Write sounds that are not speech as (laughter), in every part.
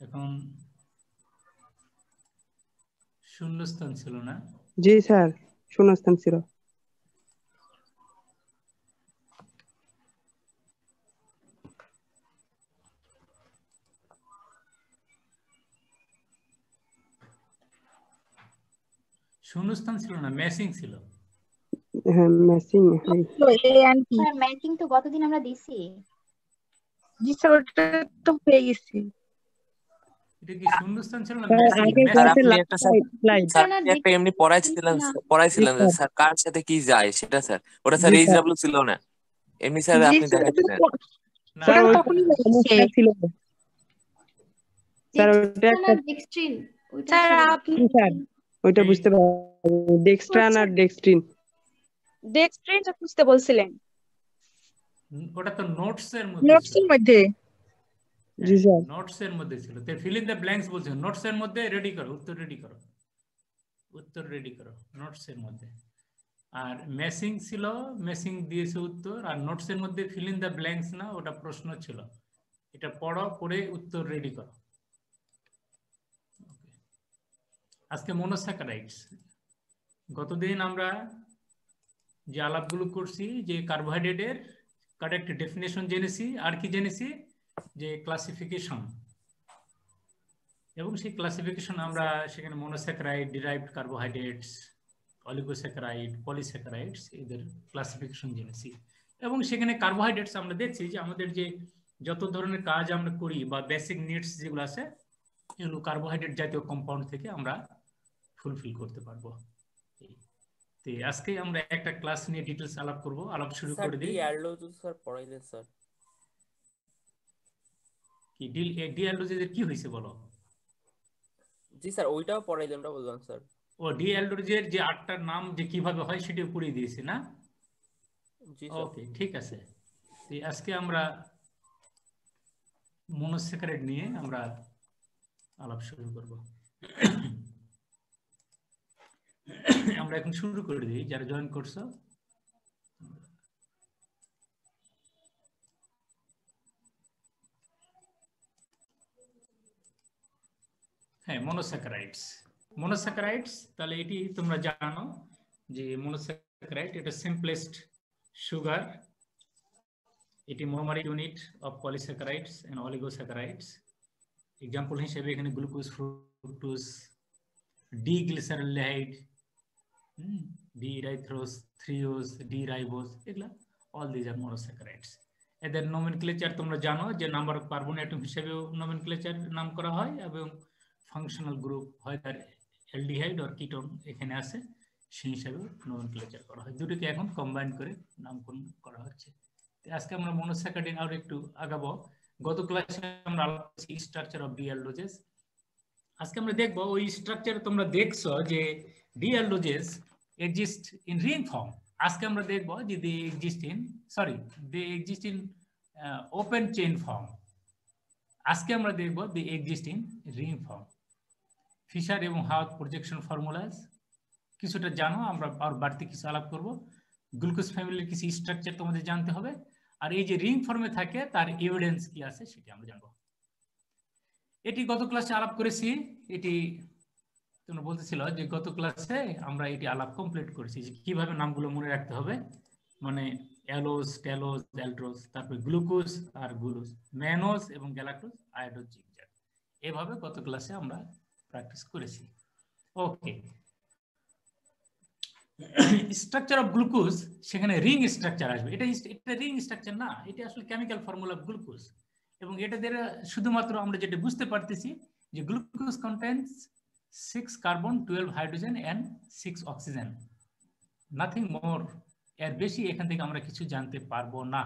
এখন শূন্যস্থান ছিল না? জি স্যার শূন্যস্থান ছিল। শূন্যস্থান ছিল না ম্যাচিং ছিল? হ্যাঁ ম্যাচিং হ্যাঁ। ম্যাচিং তো গতদিন আমরা দিছি। জি স্যার ওটা তো হয়ে গেছে। এটা কি শূন্যস্থান ছিল না একটা এমনি পড়াইছিলেন পড়াইছিলেন স্যার কার সাথে কি যায় সেটা স্যার ওটা স্যার জি, এইচ ডাব্লিউ ছিল না। এমনি স্যার আপনি দেখাচ্ছিলেন স্যার ওইটা তখনই হয়েছে সমস্যা ছিল। স্যার ওইটা একটা ডেক্সট্রিন ওইটা স্যার ছিল। আপনি স্যার ওইটা বুঝতে পারি ডেক্সট্রান আর ডেক্সট্রিন ডেক্সট্রিনটা খুঁজতে বলছিলেন। ওটা তো নোটস এর মধ্যে নোটস এর মধ্যে। নোটস এর মধ্যে ছিল। তো ফিল ইন দ্য ব্ল্যাঙ্কস বলছে নোটস এর মধ্যে রেডি করো উত্তর রেডি করো। উত্তর রেডি করো নোটস এর মধ্যে। আর মেসিং ছিল মেসিং দিয়েছে উত্তর আর নোটস এর মধ্যে ফিল ইন দ্য ব্ল্যাঙ্কস না ওটা প্রশ্ন ছিল। এটা পড়ো পড়ে উত্তর রেডি করো. আজকে মনোস্যাকারাইডস গতদিন আমরা যে আলাপগুলো করছি যে কার্বোহাইড্রেটের কারেক্ট ডেফিনেশন জেনেছি আর কি জেনেছি? যে ক্লাসিফিকেশন এবং সেই ক্লাসিফিকেশন আমরা সেখানে monosaccharide derived carbohydrates oligosaccharide polysaccharides এদের ক্লাসিফিকেশন জেনেছি। এবং সেখানে কার্বোহাইড্রেটস আমরা দেখছি যে আমাদের যে যত ধরনের কাজ আমরা করি বা বেসিক নিডস যেগুলো আছে এগুলো কার্বোহাইড্রেট জাতীয় কম্পাউন্ড থেকে আমরা ফুলফিল করতে পারব। আজকে আমরা একটা ক্লাস নিয়ে ডিটেলস আলাপ করব। আলাপ শুরু করে দিই। স্যার পড়াইলেন স্যার? কি ডিল ডিএলডোজের কি হয়েছে বলো? জি স্যার ওইটাও পড়াইলেন ওটা বললাম স্যার। ও ডিএলডোজের যে আটটার নাম যে কীভাবে হয় সেটা পড়িয়ে দিয়েছি না? জি স্যার। ওকে ঠিক আছে। আজকে আমরা মনোস্যাকারাইড নিয়ে আমরা আলাপ শুরু করব। আমরা এখন শুরু করে দিই যারা জয়েন করছ। হ্যাঁ মনোস্যাকারাইডস মনোস্যাকারাইডস তাহলে এটি তোমরা জানো যে মনোস্যাকারাইড এটা সিম্পলেস্ট সুগার এটি monomer unit of polysaccharides and oligosaccharides example হিসেবে এখানে glucose fructose D glyceraldehyde D erythrose threose D ribose এগুলা অল দিজ আর মোনোস্যাকারাইডস এদের নোমেনক্লেচার তোমরা জানো যে নাম্বার অফ কার্বন অ্যাটম হিসেবেও নোমেনক্লেচার নাম করা হয় এবং ফাংশনাল গ্রুপ হয় তার অ্যালডিহাইড অর কিটোন এখানে আছে, সেই হিসাবে নোমেনক্লেচার করা হয়। দুটোকে এখন কম্বাইন করে নামকরণ করা হচ্ছে। আজকে আমরা মনোস্যাকারাইড আরও একটু আগাবো। গত ক্লাসে আমরা আলোচনা স্ট্রাকচার অফ ডিএলডোজেস আজকে আমরা দেখব, ওই স্ট্রাকচারে তোমরা দেখছ যে ডিএলডোজেস এক্সিস্ট ইন রিং ফর্ম আজকে আমরা দেখব যে they exist in sorry they exist in open chain form আজকে আমরা দেখব they exist in ring form Fischer এবং হাওয়াত প্রজেকশন ফর্মুলাস কিছুটা জানো, আমরা আর বাড়তি কিছু আলাপ করব। গ্লুকোজ ফ্যামিলির কিছু স্ট্রাকচার তোমাদের জানতে হবে। আর এই যে রিং ফর্মে থাকে, তার এভিডেন্স কি আছে সেটা আমরা জানব। এটি গত ক্লাসে আলাপ করেছি। এটি তোমরা বলতেছিল যে গত ক্লাসে আমরা এটি আলাপ কমপ্লিট করেছি যে কীভাবে নামগুলো মনে রাখতে হবে। মানে অ্যালোজ, ট্যালোজ, অ্যালড্রোজ, তারপরে গ্লুকোজ আর গ্লুকোজ, ম্যানোজ এবং গ্যালাক্টোজ, আয়োডোজ এভাবে গত ক্লাসে আমরা প্র্যাকটিস করেছি। ওকে স্ট্রাকচার অফ গ্লুকোজ সেখানে রিং স্ট্রাকচার আসবে। এটা এটা রিং স্ট্রাকচার না, এটা আসলে কেমিক্যাল ফর্মুলা গ্লুকোজ এবং এটা দ্বারা শুধুমাত্র আমরা যেটা বুঝতে পারতেছি, যে glucose contains six carbon twelve hydrogen and six oxygen nothing more এর বেশি এখান থেকে আমরা কিছু জানতে পারব না।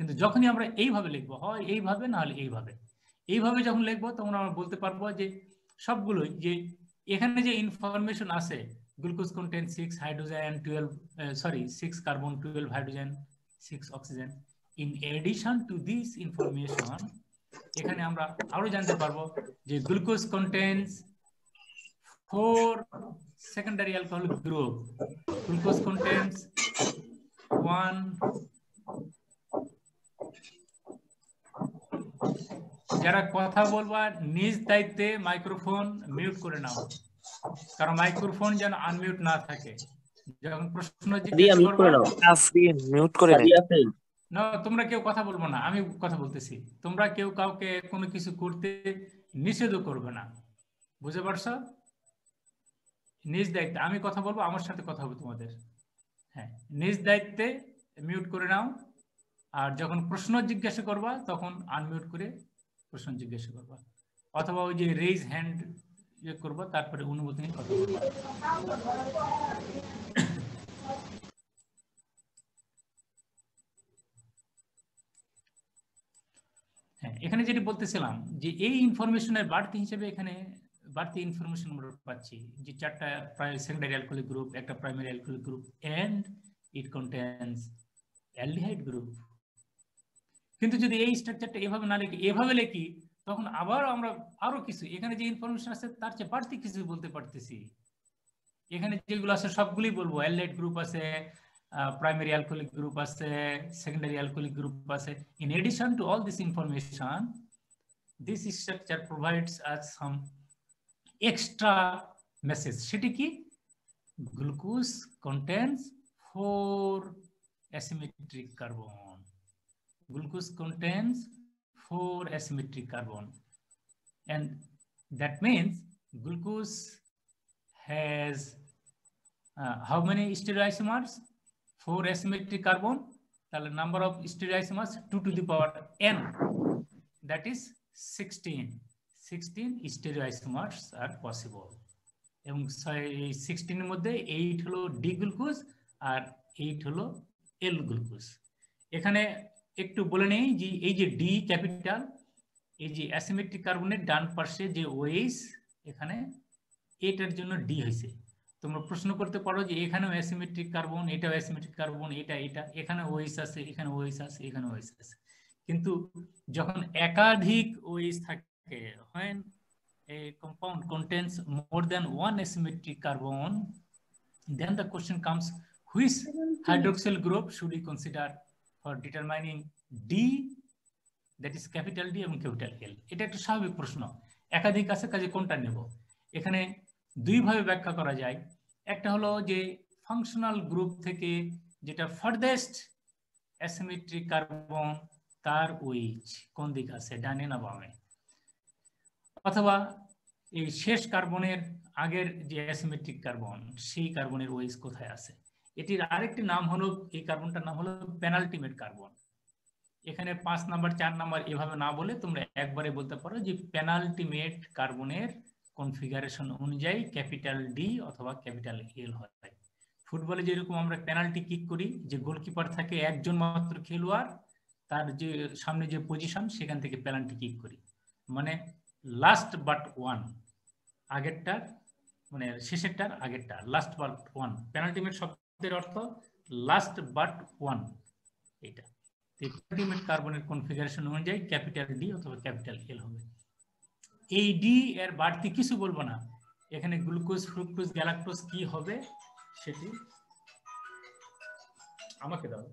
কিন্তু যখনই আমরা এইভাবে লিখব, হয় এইভাবে না হলে এইভাবে। এইভাবে যখন লিখব, তখন আমরা বলতে পারব যে সবগুলোই যে এখানে যে ইনফরমেশন আছে glucose contain six hydrogen twelve sorry six carbon twelve hydrogen six oxygen in addition to this information এখানে আমরা আরও জানতে পারব যে glucose contains four secondary alcohol group glucose contains one যারা কথা বলবা নিজ দায়িত্বে মাইক্রোফোন মিউট করে নাও। কারণ মাইক্রোফোন যেন আনমিউট না থাকে। যখন প্রশ্ন দিয়া মিউট করে করবা নাও। আফরিন মিউট করে নে। তোমরা কেউ কথা বলব না আমি কথা বলতেছি। তোমরা কেউ কাউকে কোনো কিছু করতে নিষেধও করবে না। বুঝতে পারছ? নিজ দায়িত্বে আমি কথা বলব আমার সাথে কথা হবে তোমাদের। হ্যাঁ নিজ দায়িত্বে মিউট করে নাও। আর যখন প্রশ্ন জিজ্ঞাসা করবা তখন আনমিউট করে প্রশ্ন জিজ্ঞাসা করবা। অথবা ওই যে রেজ হ্যান্ড ইয়ে করবা, তারপরে অনুমতি নিয়ে কথা বলবা। হ্যাঁ এখানে যেটি বলতেছিলাম যে এই ইনফরমেশনের বাড়তি হিসেবে এখানে বাড়তি ইনফরমেশন আমরা পাচ্ছি যে চারটা সেকেন্ডারি অ্যালকোহলিক গ্রুপ একটা primary alcoholic group and it contains aldehyde group কিন্তু যদি এই স্ট্রাকচারটা এভাবে না লিখি এভাবে লিখি, তখন আবার আমরা আরও কিছু, এখানে যে ইনফরমেশন আছে তার চেয়ে বাড়তি কিছু বলতে পারতেছি। এখানে যেগুলো আছে সবগুলোই বলব। অ্যালডাইড গ্রুপ আছে প্রাইমারি অ্যালকোহলিক গ্রুপ আছে সেকেন্ডারি অ্যালকোহলিক গ্রুপ আছে। In addition to all this information, this structure provides us some extra message সেটি কি? Glucose contains four asymmetric carbon glucose contains four asymmetric carbon and that means glucose has uh, how many stereoisomers four asymmetric carbon তাহলে number of stereoisomers 2 two the power n that is 16 16 stereoisomers are possible এবং ছয়- এই 16 এর মধ্যে 8 হলো D glucose আর 8 হলো এল glucose এখানে একটু বলে নেই যে এই যে ডি ক্যাপিটাল এই যে অ্যাসিমেট্রিক কার্বনের ডান পাশে যে ওএইচ এখানে এটার জন্য ডি হয়েছে। তোমরা প্রশ্ন করতে পারো যে এখানেও অ্যাসিমেট্রিক কার্বন এটাও অ্যাসিমেট্রিক কার্বন এটা এটা, এখানে ওএইচ আছে, এখানে ওএইচ আছে, এখানে ওয়েস আছে। কিন্তু যখন একাধিক ওএইচ থাকে, when a compound contains more than one asymmetric carbon, then the question comes, which hydroxyl group should we consider? For determining D, that is capital D এবং capital L. এটা একটা স্বাভাবিক প্রশ্ন। একাধিক আছে, কাজে কোনটা নেব? এখানে দুই ভাবে ব্যাখ্যা করা যায়। একটা হলো যে ফাংশনাল গ্রুপ থেকে যেটা ফার্দেস্ট অ্যাসিমেট্রিক কার্বন তার ওইচ কোন দিক আছে? ডানে না বামে? অথবা এই শেষ কার্বনের আগের যে অ্যাসিমেট্রিক কার্বন সেই কার্বনের ওয়েজ কোথায় আছে? এটির আরেকটি নাম হলো, এই কার্বনটার নাম হলো পেনাল্টিমেট কার্বন। এখানে পাঁচ নাম্বার, চার নাম্বার এভাবে না বলে তোমরা একবারে বলতে পারো যে পেনাল্টিমেট কার্বনের কনফিগারেশন অনুযায়ী ক্যাপিটাল ডি অথবা ক্যাপিটাল এল হয়। ফুটবলে যেরকম আমরা পেনাল্টি কিক করি, যে গোলকিপার থাকে একজন মাত্র খেলোয়াড়, তার যে সামনে যে পজিশন, সেখান থেকে পেনাল্টি কিক করি। মানে লাস্ট বাট ওয়ান আগেরটার মানে শেষেরটার আগেরটা লাস্ট বাট ওয়ান পেনাল্টিমেট শব্দের অর্থ লাস্ট বাট ওয়ান এটা। পেনাল্টিমেট কার্বনের কনফিগারেশন অনুযায়ী ক্যাপিটাল ডি অথবা ক্যাপিটাল এল হবে। এই ডি এর বাড়তি কিছু বলব না। এখানে গ্লুকোজ ফ্রুক্টোজ গ্যালাক্টোজ কি হবে সেটি আমাকে দাও।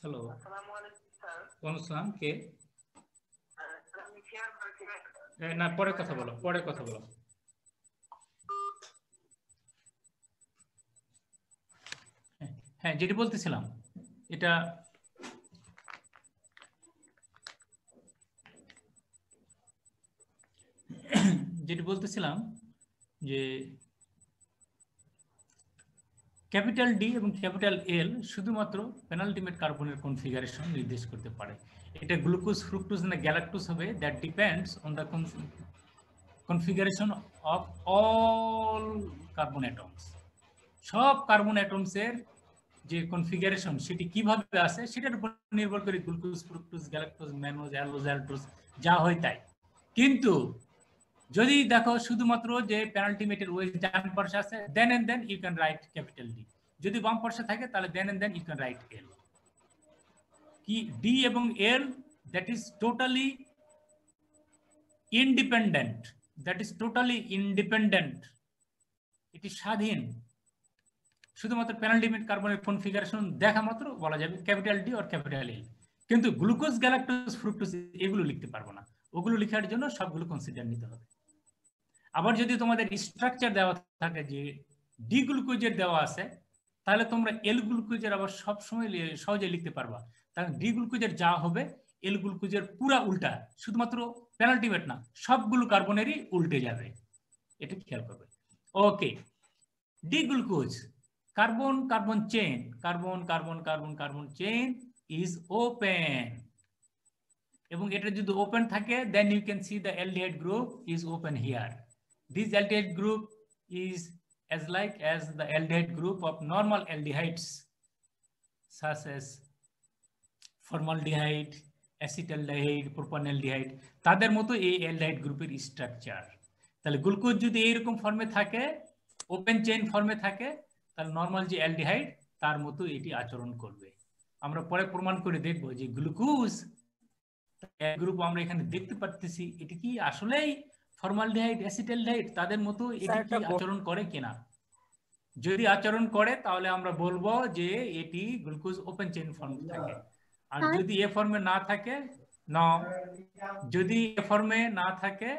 হ্যালো অনুসলাম কে? এ, না পরে কথা বলো পরে কথা বলো। হ্যাঁ, যেটি বলতেছিলাম এটা যেটি বলতেছিলাম যে ক্যাপিটাল ডি এবং ক্যাপিটাল এল শুধুমাত্র পেনাল্টিমেট কার্বনের কনফিগারেশন নির্দেশ করতে পারে। এটা গ্লুকোজ ফ্রুক্টোজ না গ্যালাক্টোজ হবে that depends on the configuration of all carbon atoms সব কার্বন অ্যাটমসের যে কনফিগারেশন সেটি কীভাবে আছে সেটার উপর নির্ভর করে glucose fructose galactose mannose allose altrose যা হয় তাই। কিন্তু যদি দেখো শুধুমাত্র যে পেনাল্টিমেটের ওই ডান পার্শ্বে আছে then and then you can write capital D যদি বাম পার্শ্বে থাকে, তাহলে then and then you can write L কি ডি এবং এর that is totally independent that is totally independent এটি স্বাধীন। শুধুমাত্র প্যানালডিমেট কার্বনের কনফিগারেশন দেখা মাত্র, বলা যাবে ক্যাপিটাল ডি আর ক্যাপিটাল এল কিন্তু গ্লুকোজ গ্যালাক্টোজ ফ্রুক্টোজ এগুলো লিখতে পারব না। ওগুলো লেখার জন্য সবগুলো কনসিডার নিতে হবে। আবার যদি তোমাদের স্ট্রাকচার দেওয়া থাকে যে ডি গ্লুকোজের দেওয়া আছে তাহলে তোমরা এল গ্লুকোজের আবার সবসময় সহজে লিখতে পারবা। কারণ ডি গ্লুকোজের যা হবে এল গ্লুকোজের পুরা উল্টা, শুধুমাত্র পেনাল্টিমেট না, সবগুলো কার্বনেরই উল্টে যাবে। এটা খেয়াল করবে। Okay D glucose carbon carbon chain carbon carbon carbon carbon chain is open এবং এটা যদি ওপেন থাকে then you can see the aldehyde group is open here this aldehyde group is as like as the aldehyde group of normal aldehydes such as formaldehyde acetaldehyde propanaldehyde তাদের মতো এই aldehyde গ্রুপের structure তাহলে glucose যদি এইরকম ফর্মে থাকে open chain ফর্মে থাকে, তাহলে নর্মাল যে অ্যালডিহাইড তার মতো এটি আচরণ করবে। আমরা পরে প্রমাণ করে দেখব যে গ্লুকোজ গ্রুপ আমরা এখানে দেখতে পারতেছি, এটি কি আসলেই ফর্মালডিহাইড অ্যাসিটালডিহাইড তাদের মতো এটি কি আচরণ করে কিনা? যদি আচরণ করে তাহলে আমরা বলব যে এটি গ্লুকোজ ওপেন চেইন ফর্ম থাকে। আর যদি এ ফর্মে না থাকে ন যদি এ ফর্মে না থাকে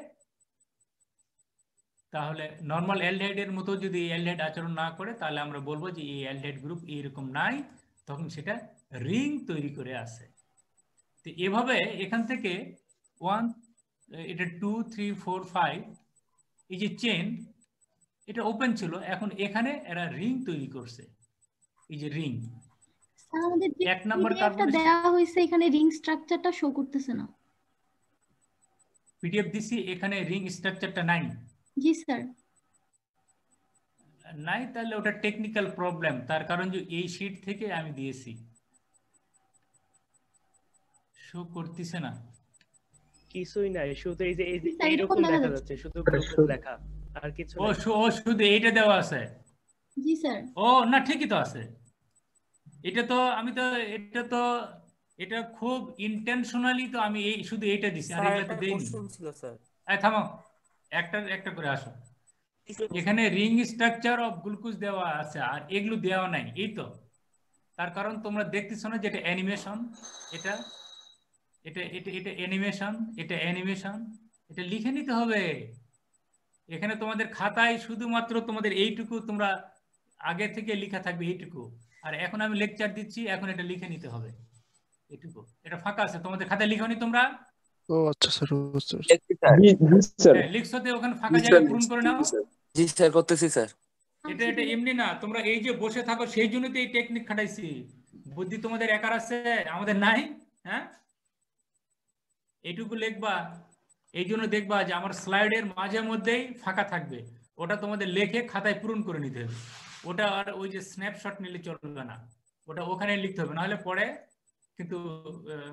তাহলে নর্মাল অ্যালডিহাইড এর মতো যদি অ্যালডিহাইড আচরণ না করে তাহলে আমরা বলব যে এই অ্যালডিহাইড গ্রুপ এইরকম নাই। তখন সেটা রিং তৈরি করে আসে। তো এভাবে এখান থেকে ওয়ান এটা টু থ্রি ফোর ফাইভ এই যে চেন এটা ওপেন ছিল এখন এখানে এরা রিং তৈরি করছে। এই যে রিং আমাদের এক নাম্বার কার্বন দেওয়া হয়েছে এখানে রিং স্ট্রাকচারটা শো করতেছে না। পিডিএফ দিছি এখানে রিং স্ট্রাকচারটা নাই। জি স্যার। নাই তাহলে ওটা টেকনিক্যাল প্রবলেম তার কারণ যে এই শিট থেকে আমি দিয়েছি। শো করতেছে না। কিছুই নাই শুধু এই যে এই যে এরকম এইরকম দেখা যাচ্ছে। শুধু গ্লুকোজ লেখা আর কিছু ও ও শুধু এইটা দেওয়া আছে? জি স্যার। ও না ঠিকই তো আছে। এটা তো আমি তো এটা তো এটা খুব ইন্টেনশনালি তো আমি এই শুধু এইটা দিছি আর একটা তো দেইনি। ছিল স্যার। এই থামো। একটা একটা করে আসো। এখানে রিং স্ট্রাকচার অফ গ্লুকোজ দেওয়া আছে আর এগুলো দেওয়া নাই এই তো। তার কারণ তোমরা দেখতেছো না যেটা অ্যানিমেশন এটা? এটা এটা এটা অ্যানিমেশন এটা অ্যানিমেশন এটা লিখে নিতে হবে। এখানে তোমাদের খাতায় শুধুমাত্র তোমাদের এইটুকু তোমরা আগে থেকে লেখা থাকবে এইটুকু। আর এখন আমি লেকচার দিচ্ছি এখন এটা লিখে নিতে হবে। এইটুকু। এটা ফাঁকা আছে তোমাদের খাতায় লিখনি তোমরা। ও আচ্ছা স্যার স্যার। হ্যাঁ, লিখছোতে ওখানে ফাঁকা জায়গা পূরণ করে নাও। জি স্যার। করতেছি স্যার। এটা এটা এমনি না তোমরা এই যে বসে থাকো সেই জন্য তো এই টেকনিক খাটাইছি। বুদ্ধি তোমাদের একার আছে আমাদের নাই হ্যাঁ? এইটুকু লিখবা এই জন্য দেখবা যে আমার স্লাইডের মাঝে মধ্যেই ফাঁকা থাকবে। ওটা তোমাদের লেখে খাতায় পূরণ করে নিতে হবে। ওটা আর ওই যে স্ন্যাপশট নিলে চলবে না। ওটা ওখানে লিখতে হবে, নাহলে পরে কিন্তু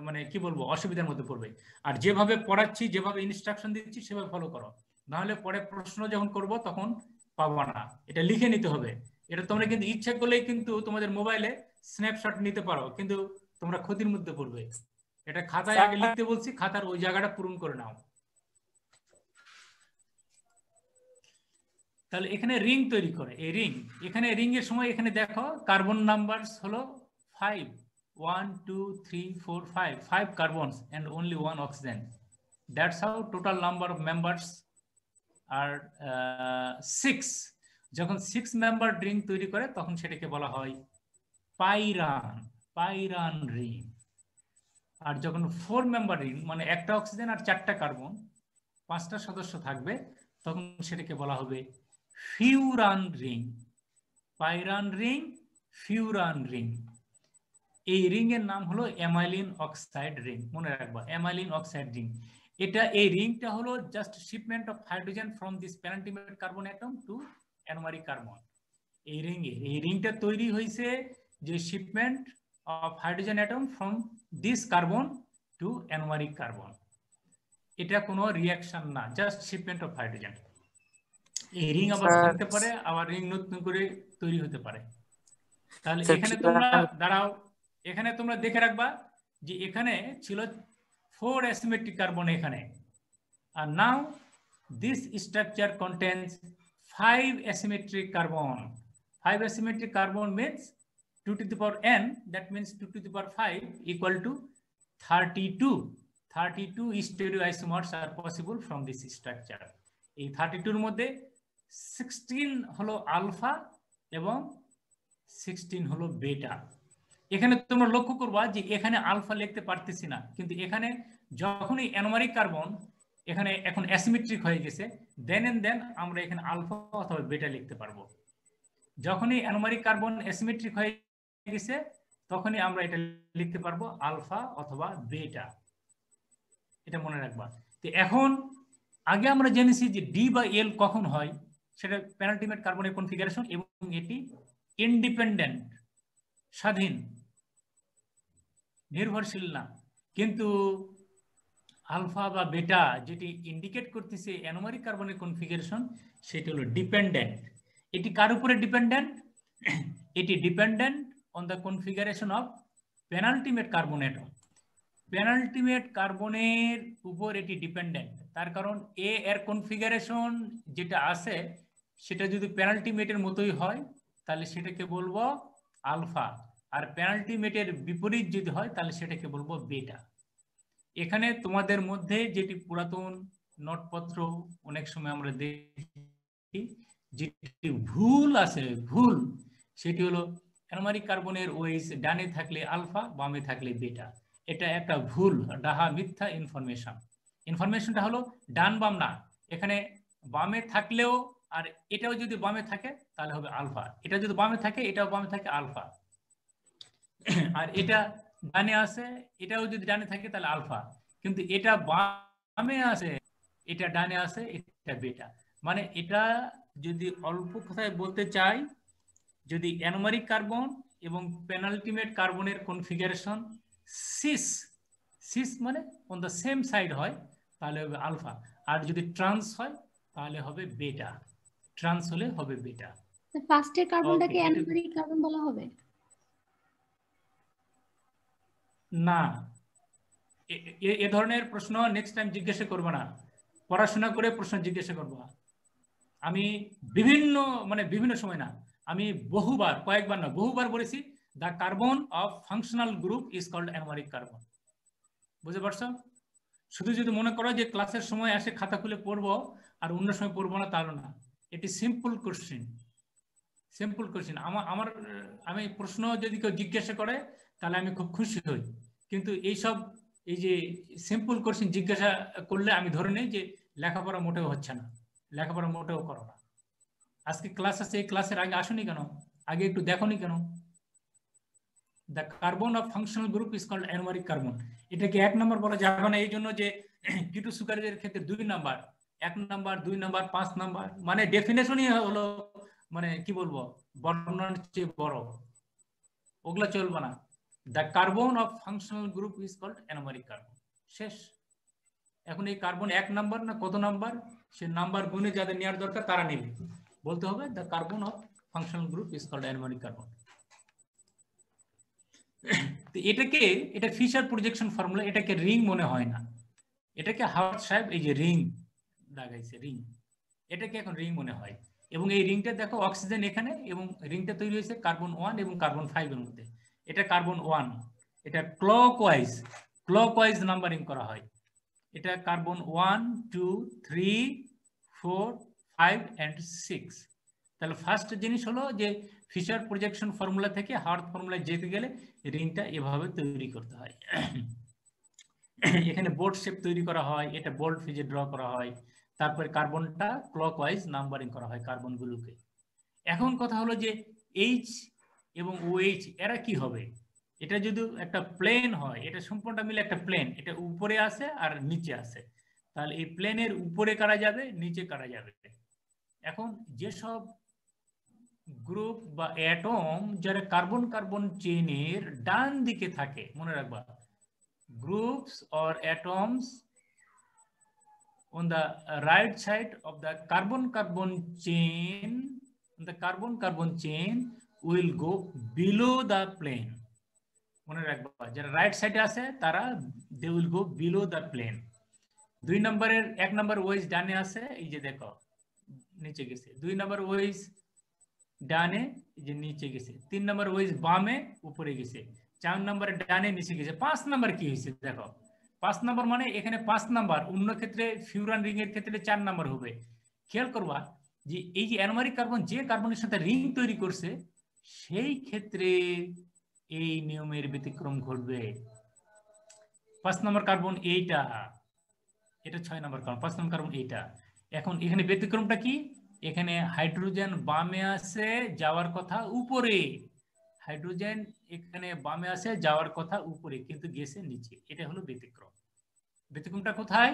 মানে কি বলব, অসুবিধার মধ্যে পড়বে। আর যেভাবে পড়াচ্ছি, যেভাবে ইনস্ট্রাকশন দিচ্ছি, সেভাবে ফলো করো। নাহলে পরে প্রশ্ন যখন করব, তখন পাবো না। এটা লিখে নিতে হবে। এটা তোমরা কিন্তু ইচ্ছা করলেই কিন্তু তোমাদের মোবাইলে স্ন্যাপশট নিতে পারো। কিন্তু তোমরা ক্ষতির মধ্যে পড়বে। এটা খাতায় আগে লিখতে বলছি খাতার ওই জায়গাটা পূরণ করে নাও। তাহলে এখানে রিং তৈরি করে এই রিং। এখানে রিং এর সময় এখানে দেখো কার্বন নাম্বার হলো five one two three four five five carbons and only one oxygen that's how total number of members are six যখন সিক্স মেম্বার রিং তৈরি করে তখন সেটাকে বলা হয় পাইরান। Pyran ring. আর যখন ফোর মেম্বার রিং মানে একটা অক্সিজেন আর চারটা কার্বন পাঁচটা সদস্য থাকবে, তখন সেটাকে বলা হবে furan ring pyran ring furan ring এই রিং এর নাম হলো অ্যামাইলিন অক্সাইড রিং মনে রাখবা অ্যামাইলিন অক্সাইড রিং এটা, এই রিংটা হলো just shipment of hydrogen from this penultimate carbon atom to anomeric carbon এই রিং এই রিংটা তৈরি হয়েছে যে shipment of hydrogen atom from this carbon to anomeric carbon এটা কোনো রিয়াকশন না জাস্ট শিপমেন্ট অফ হাইড্রোজেন এই রিং আবার থাকতে পারে আবার রিং নতুন করে তৈরি হতে পারে। তাহলে এখানে তোমরা দাঁড়াও এখানে তোমরা দেখে রাখবা যে এখানে ছিল ফোর অ্যাসিমেট্রিক কার্বন এখানে। আর now this structure contains five asymmetric carbon 5 asymmetric carbon means 2 to the power n, that means 2 to the power 5 equal to 32. 32 stereoisomers are possible from this structure. এই 32 এর মধ্যে 16 হলো আলফা এবং 16 হলো বেটা এখানে তোমরা লক্ষ্য করবা যে এখানে আলফা লিখতে পারতেছি না কিন্তু এখানে যখনই অ্যানোমারিক কার্বন এখানে এখন অ্যাসিমেট্রিক হয়ে গেছে দেন এন্ড দেন আমরা এখানে আলফা অথবা বেটা লিখতে পারব যখনই অ্যানোমারিক কার্বন অ্যাসিমেট্রিক হয়ে গেছে তখনই আমরা এটা লিখতে পারব আলফা অথবা বেটা। এটা মনে রাখবা। তো এখন, আগে আমরা জেনেছি যে ডি বা এল কখন হয়, সেটা প্যানাল্টিমেট কার্বনের কনফিগারেশন এবং এটি ইন্ডিপেন্ডেন্ট স্বাধীন, নির্ভরশীল না। কিন্তু আলফা বা বেটা যেটি ইন্ডিকেট করতেছে অ্যানোমারিক কার্বনের কনফিগারেশন সেটি হলো ডিপেন্ডেন্ট এটি কার উপরে ডিপেন্ডেন্ট এটি dependent on the configuration of penultimate carbon atom penultimate কার্বনের উপর এটি ডিপেন্ডেন্ট তার কারণ এ এর কনফিগারেশন যেটা আছে, সেটা যদি পেনাল্টিমেটের মতোই হয়, তাহলে সেটাকে বলব আলফা আর পেনাল্টিমেটের বিপরীত যদি হয়, তাহলে সেটাকে বলব বেটা এখানে তোমাদের মধ্যে যেটি পুরাতন নোটপত্র অনেক সময় আমরা দেখি, যেটি ভুল আছে, ভুল। সেটি হলো অ্যানোমারিক কার্বনের ওয়েস ডানে থাকলে আলফা, বামে থাকলে বেটা। এটা একটা ভুল, ডাহা মিথ্যা ইনফরমেশন ইনফরমেশনটা হলো ডান বাম না। এখানে বামে থাকলেও আর এটাও যদি বামে থাকে, তাহলে হবে আলফা। এটা যদি বামে থাকে, এটাও বামে থাকে আলফা। আর এটা ডানে আছে, এটাও যদি ডানে থাকে, তাহলে আলফা। কিন্তু এটা বামে আছে, এটা ডানে আছে, এটা বেটা। মানে এটা যদি অল্প কথায় বলতে চাই যদি অ্যানোমারিক কার্বন এবং পেনাল্টিমেট কার্বনের কনফিগারেশন সিস সিস মানে অন দ্য সেম সাইড হয় তাহলে হবে আলফা আর যদি ট্রান্স হয় তাহলে হবে বেটা ট্রান্স হলে হবে বেটা ফার্স্টের কার্বনটাকে অ্যানোমারিক কার্বন বলা হবে? না। এ- ধরনের প্রশ্ন নেক্সট টাইম জিজ্ঞাসা করব না। পড়াশোনা করে প্রশ্ন জিজ্ঞাসা করব। আমি বিভিন্ন মানে বিভিন্ন সময় না আমি বহুবার, কয়েকবার না বহুবার বলেছি the carbon of functional group is called anomeric carbon বুঝতে পারছ? শুধু যদি মনে করো যে ক্লাসের সময় এসে খাতা খুলে পড়ব আর অন্য সময় পড়ব না, তাহলে না। এটি সিম্পল কোশ্চিন সিম্পল কোশ্চিন আমার আমার, আমি প্রশ্ন যদি কেউ জিজ্ঞাসা করে, তাহলে আমি খুব খুশি হই। কিন্তু এইসব, এই যে সিম্পল কোশ্চিন জিজ্ঞাসা করলে আমি ধরে নেই যে লেখাপড়া মোটেও হচ্ছে না। লেখাপড়া মোটেও করো না। আজকে ক্লাস আছে, এই ক্লাসের আগে আসুনি কেন? আগে একটু দেখোনি কেন? The carbon of functional group is called anomeric carbon এটাকে এক নম্বর বলা যাবে না, এই জন্য যে (clears throat) কিটু সুগারের ক্ষেত্রে দুই নাম্বার এক নাম্বার দুই নাম্বার পাঁচ নাম্বার মানে ডেফিনেশনই হলো মানে কি বলব, বর্ণনার চেয়ে বড়। ওগুলা চলবে না। The carbon of functional group is called anomeric carbon শেষ। এখন এই কার্বন এক নাম্বার না কত নাম্বার সে নাম্বার গুণে যাদের নেওয়ার দরকার তারা নেবে। বলতে হবে the carbon of functional group is called anomeric carbon তো এটাকে, এটা ফিশার প্রজেকশন ফর্মুলা এটাকে রিং মনে হয় না। এটাকে হাওয়ার্ড সাহেব এই যে রিং লাগাইছে রিং এটাকে এখন রিং মনে হয়। এবং এই রিংটা দেখো অক্সিজেন এখানে, এবং রিংটা তৈরি হয়েছে কার্বন ওয়ান এবং কার্বন ফাইভ এর মধ্যে। এটা কার্বন ওয়ান এটা clockwise clockwise numbering করা হয়। এটা carbon one two three four five and six. তাহলে ফার্স্ট জিনিস হলো যে ফিশার প্রজেকশন ফর্মুলা থেকে হার্থ ফর্মুলায় যেতে গেলে রিংটা এভাবে তৈরি করতে হয়। এখানে বোর্ড শেপ তৈরি করা হয়, এটা বোল্ড ফিজে ড্র করা হয়, তারপরে কার্বনটা ক্লক ওয়াইজ নাম্বারিং করা হয় কার্বনগুলোকে এখন কথা হলো যে এইচ এবং ওএইচ এরা কি হবে? এটা যদি একটা প্লেন হয়, এটা সম্পূর্ণটা মিলে একটা প্লেন এটা উপরে আছে আর নিচে আছে তাহলে এই প্লেনের উপরে কাটা যাবে? নিচে কাটা যাবে? এখন যেসব গ্রুপ বা অ্যাটম যারা কার্বন কার্বন চেইনের ডান দিকে থাকে, মনে রাখবা groups or atoms on the right side of the carbon carbon chain, the carbon carbon chain will go below the plane. মনে রাখবা, যারা রাইট সাইডে আছে, তারা they will go below the plane দুই নম্বরের, এক নম্বর ওয়েজ ডানে আছে, এই যে দেখো নিচে গেছে। দুই নম্বর ওয়েজ ডানে যে নিচে গেছে। তিন নম্বর ওয়েস বামে, উপরে গেছে। চার নম্বরে ডানে, নিচে গেছে। পাঁচ নম্বর কি হয়েছে দেখো? পাঁচ নম্বর মানে এখানে পাঁচ নাম্বার, অন্য ক্ষেত্রে ফিউরান রিং এর ক্ষেত্রে চার নাম্বার হবে। খেয়াল করবা যে এই যে অ্যানোমারিক কার্বন, যে কার্বনের সাথে রিং তৈরি করছে, সেই ক্ষেত্রে এই নিয়মের ব্যতিক্রম ঘটবে। পাঁচ নম্বর কার্বন এইটা, এটা ছয় নম্বর কার্বন, পাঁচ নম্বর কার্বন এইটা। এখন এখানে ব্যতিক্রমটা কি? এখানে হাইড্রোজেন বামে আসে যাওয়ার কথা উপরে। হাইড্রোজেন এখানে বামে আসে যাওয়ার কথা উপরে, কিন্তু গেছে নিচে। এটা হলো ব্যতিক্রম। ব্যতিক্রমটা কোথায়?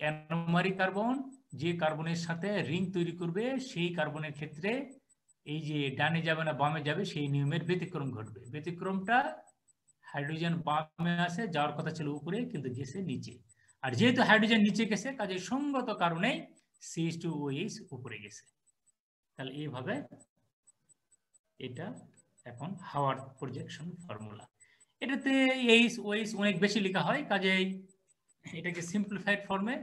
অ্যানোমারি কার্বন, যে কার্বনের সাথে রিং তৈরি করবে, সেই কার্বনের ক্ষেত্রে এই যে ডানে যাবে না বামে যাবে, সেই নিয়মের ব্যতিক্রম ঘটবে। ব্যতিক্রমটা হাইড্রোজেন বামে আসে যাওয়ার কথা ছিল উপরে, কিন্তু গেছে নিচে। আর যেহেতু হাইড্রোজেন নিচে গেছে কাজে সঙ্গত কারণে সিএইচ টু ওএইচ উপরে গেছে। তাহলে এইভাবে এটা এখন হাওয়ার প্রজেকশন ফর্মুলা এটাতে এইচ ওএইচ অনেক বেশি লেখা হয় কাজেই এটাকে সিম্পলিফাইড ফর্মে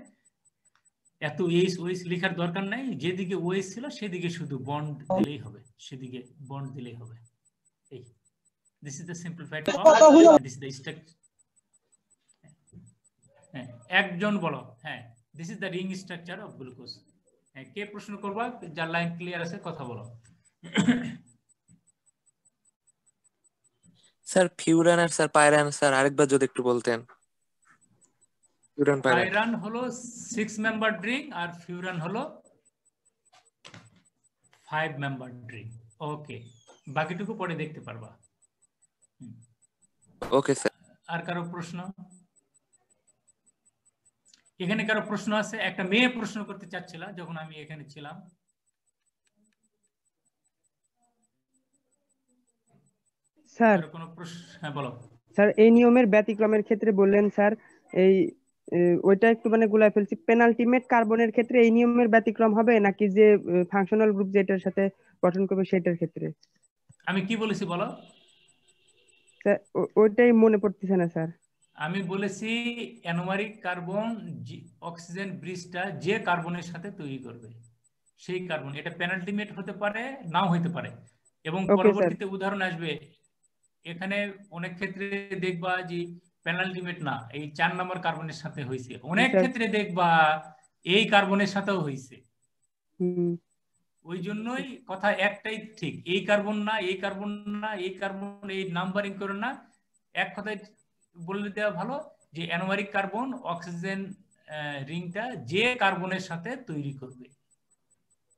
এত এইচ ওএইচ লেখার দরকার নাই যেদিকে ওএইচ ছিল সেদিকে শুধু বন্ড দিলেই হবে সেদিকে বন্ড দিলেই হবে। এই this is the simplified form this is the structure হ্যাঁ একজন বলো হ্যাঁ। This is the ring structure of glucose কে প্রশ্ন করবা? যার লাইন ক্লিয়ার আছে কথা বলো। স্যার ফিউরান আর স্যার পায়রান স্যার আরেকবার যদি একটু বলতেন। ফিউরান পায়রান পাইরান হলো সিক্স মেম্বার ড্রিং আর ফিউরান হলো ফাইভ মেম্বার ড্রিং ওকে বাকিটুকু পরে দেখতে পারবা। ওকে স্যার আর কারও প্রশ্ন? এখানে কারও প্রশ্ন আছে? একটা মেয়ে প্রশ্ন করতে চাচ্ছিল যখন আমি এখানে ছিলাম। স্যার। কোনো প্রশ্ন? হ্যাঁ বলো। স্যার এই নিয়মের ব্যতিক্রমের ক্ষেত্রে বললেন স্যার এই ওইটা একটু মানে গুলাই ফেলছি। পেনাল্টিমেট কার্বনের ক্ষেত্রে এই নিয়মের ব্যতিক্রম হবে নাকি যে ফাংশনাল গ্রুপ যেটার সাথে গঠন করবে সেটার ক্ষেত্রে? আমি কি বলেছি বলো? ওইটাই মনে পড়তেছে না স্যার। আমি বলেছি অ্যানোমারিক কার্বন অক্সিজেন ব্রিজটা যে কার্বনের সাথে তৈরি করবে সেই কার্বন এটা পেনাল্টিমেট হতে পারে নাও হতে পারে। এবং পরবর্তীতে উদাহরণ আসবে এখানে অনেক ক্ষেত্রে দেখবা যে পেনাল্টিমেট না এই চার নম্বর কার্বনের সাথে হয়েছে অনেক ক্ষেত্রে দেখবা এই কার্বনের সাথেও হয়েছে ওই জন্যই কথা একটাই ঠিক এই কার্বন না এই কার্বন না এই কার্বন এই নাম্বারিং করে না এক কথায় বলে দেওয়া ভালো যে অ্যানোমারিক কার্বন অক্সিজেন রিংটা যে কার্বনের সাথে তৈরি করবে।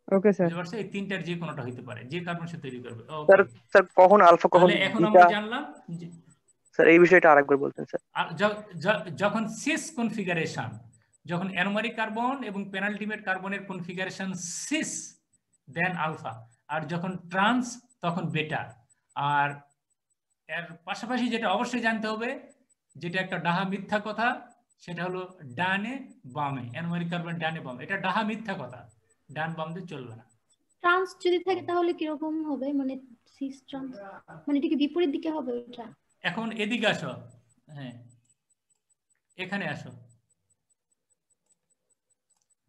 ওকে স্যার বুঝতে এই তিনটার যে কোনোটা হইতে পারে যে কার্বন সে তৈরি করবে। স্যার স্যার কখন আলফা কখন তাহলে এখন আমরা জানলাম যে স্যার এই বিষয়টা আরেকবার বলতেন স্যার যখন সিস কনফিগারেশন যখন অ্যানোমারিক কার্বন এবং পেনাল্টিমেট কার্বনের কনফিগারেশন সিস দেন আলফা আর যখন ট্রান্স তখন বেটা আর এর পাশাপাশি যেটা অবশ্যই জানতে হবে যেটা একটা ডাহা মিথ্যা কথা সেটা হলো ডানে বামে অ্যানোমারিক কার্বন ডানে বামে। এটা ডাহা মিথ্যা কথা ডান বাম দিয়ে চলবে না। ট্রান্স যদি থাকে তাহলে কীরকম হবে? মানে সিস ট্রান্স মানে এটা কি বিপরীত দিকে হবে ওইটা? এখন এদিকে আসো। হ্যাঁ এখানে আসো।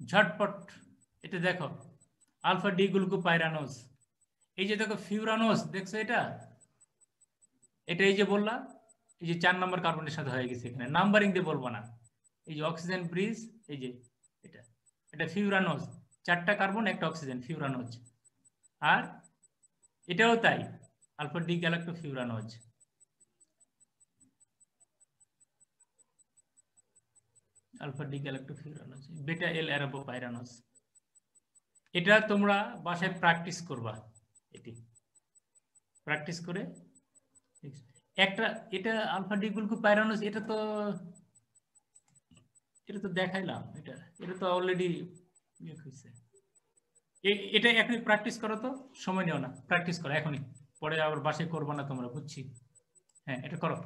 ঝটপট এটা দেখো। Alpha D glucopyranose. এই যে দেখো ফিউরানোজ দেখছ এটা? এটা এই যে বললা? এই যে চার নম্বর কার্বনের সাথে হয়ে গেছে এখানে। নাম্বারিং দিয়ে বলব না। এই যে অক্সিজেন ব্রিজ এই যে এটা এটা ফিউরানোজ চারটা কার্বন একটা অক্সিজেন ফিউরানোজ আর এটাও তাই alpha D galactofuranose alpha D galactofuranose beta L arabopyranose এটা তোমরা বাসায় প্র্যাকটিস করবা, এটি। প্র্যাকটিস করে একটা, এটা আলফা ডি গ্লুকোপাইরানোজ এটা তো এটা তো দেখাইলাম, এটা এটা তো অলরেডি হয়েছে এটা এখনই প্র্যাকটিস করো তো, সময় নিও না প্র্যাকটিস করো, এখনই। পরে আবার বাসায় করব না তোমরা, বুঝছি? হ্যাঁ এটা করো।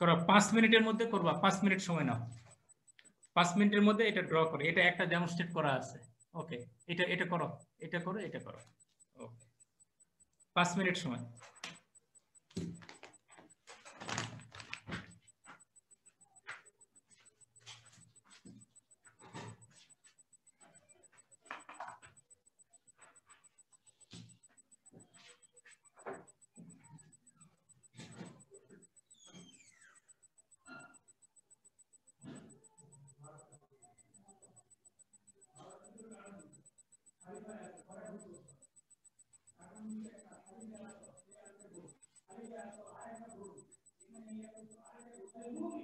করো, পাঁচ মিনিটের মধ্যে করবা, পাঁচ মিনিট সময় নাও। পাঁচ মিনিটের মধ্যে এটা ড্র করো, এটা একটা ডেমনস্ট্রেট করা আছে। ওকে এটা এটা করো এটা করো এটা করো। ওকে পাঁচ মিনিট সময়। Thank you.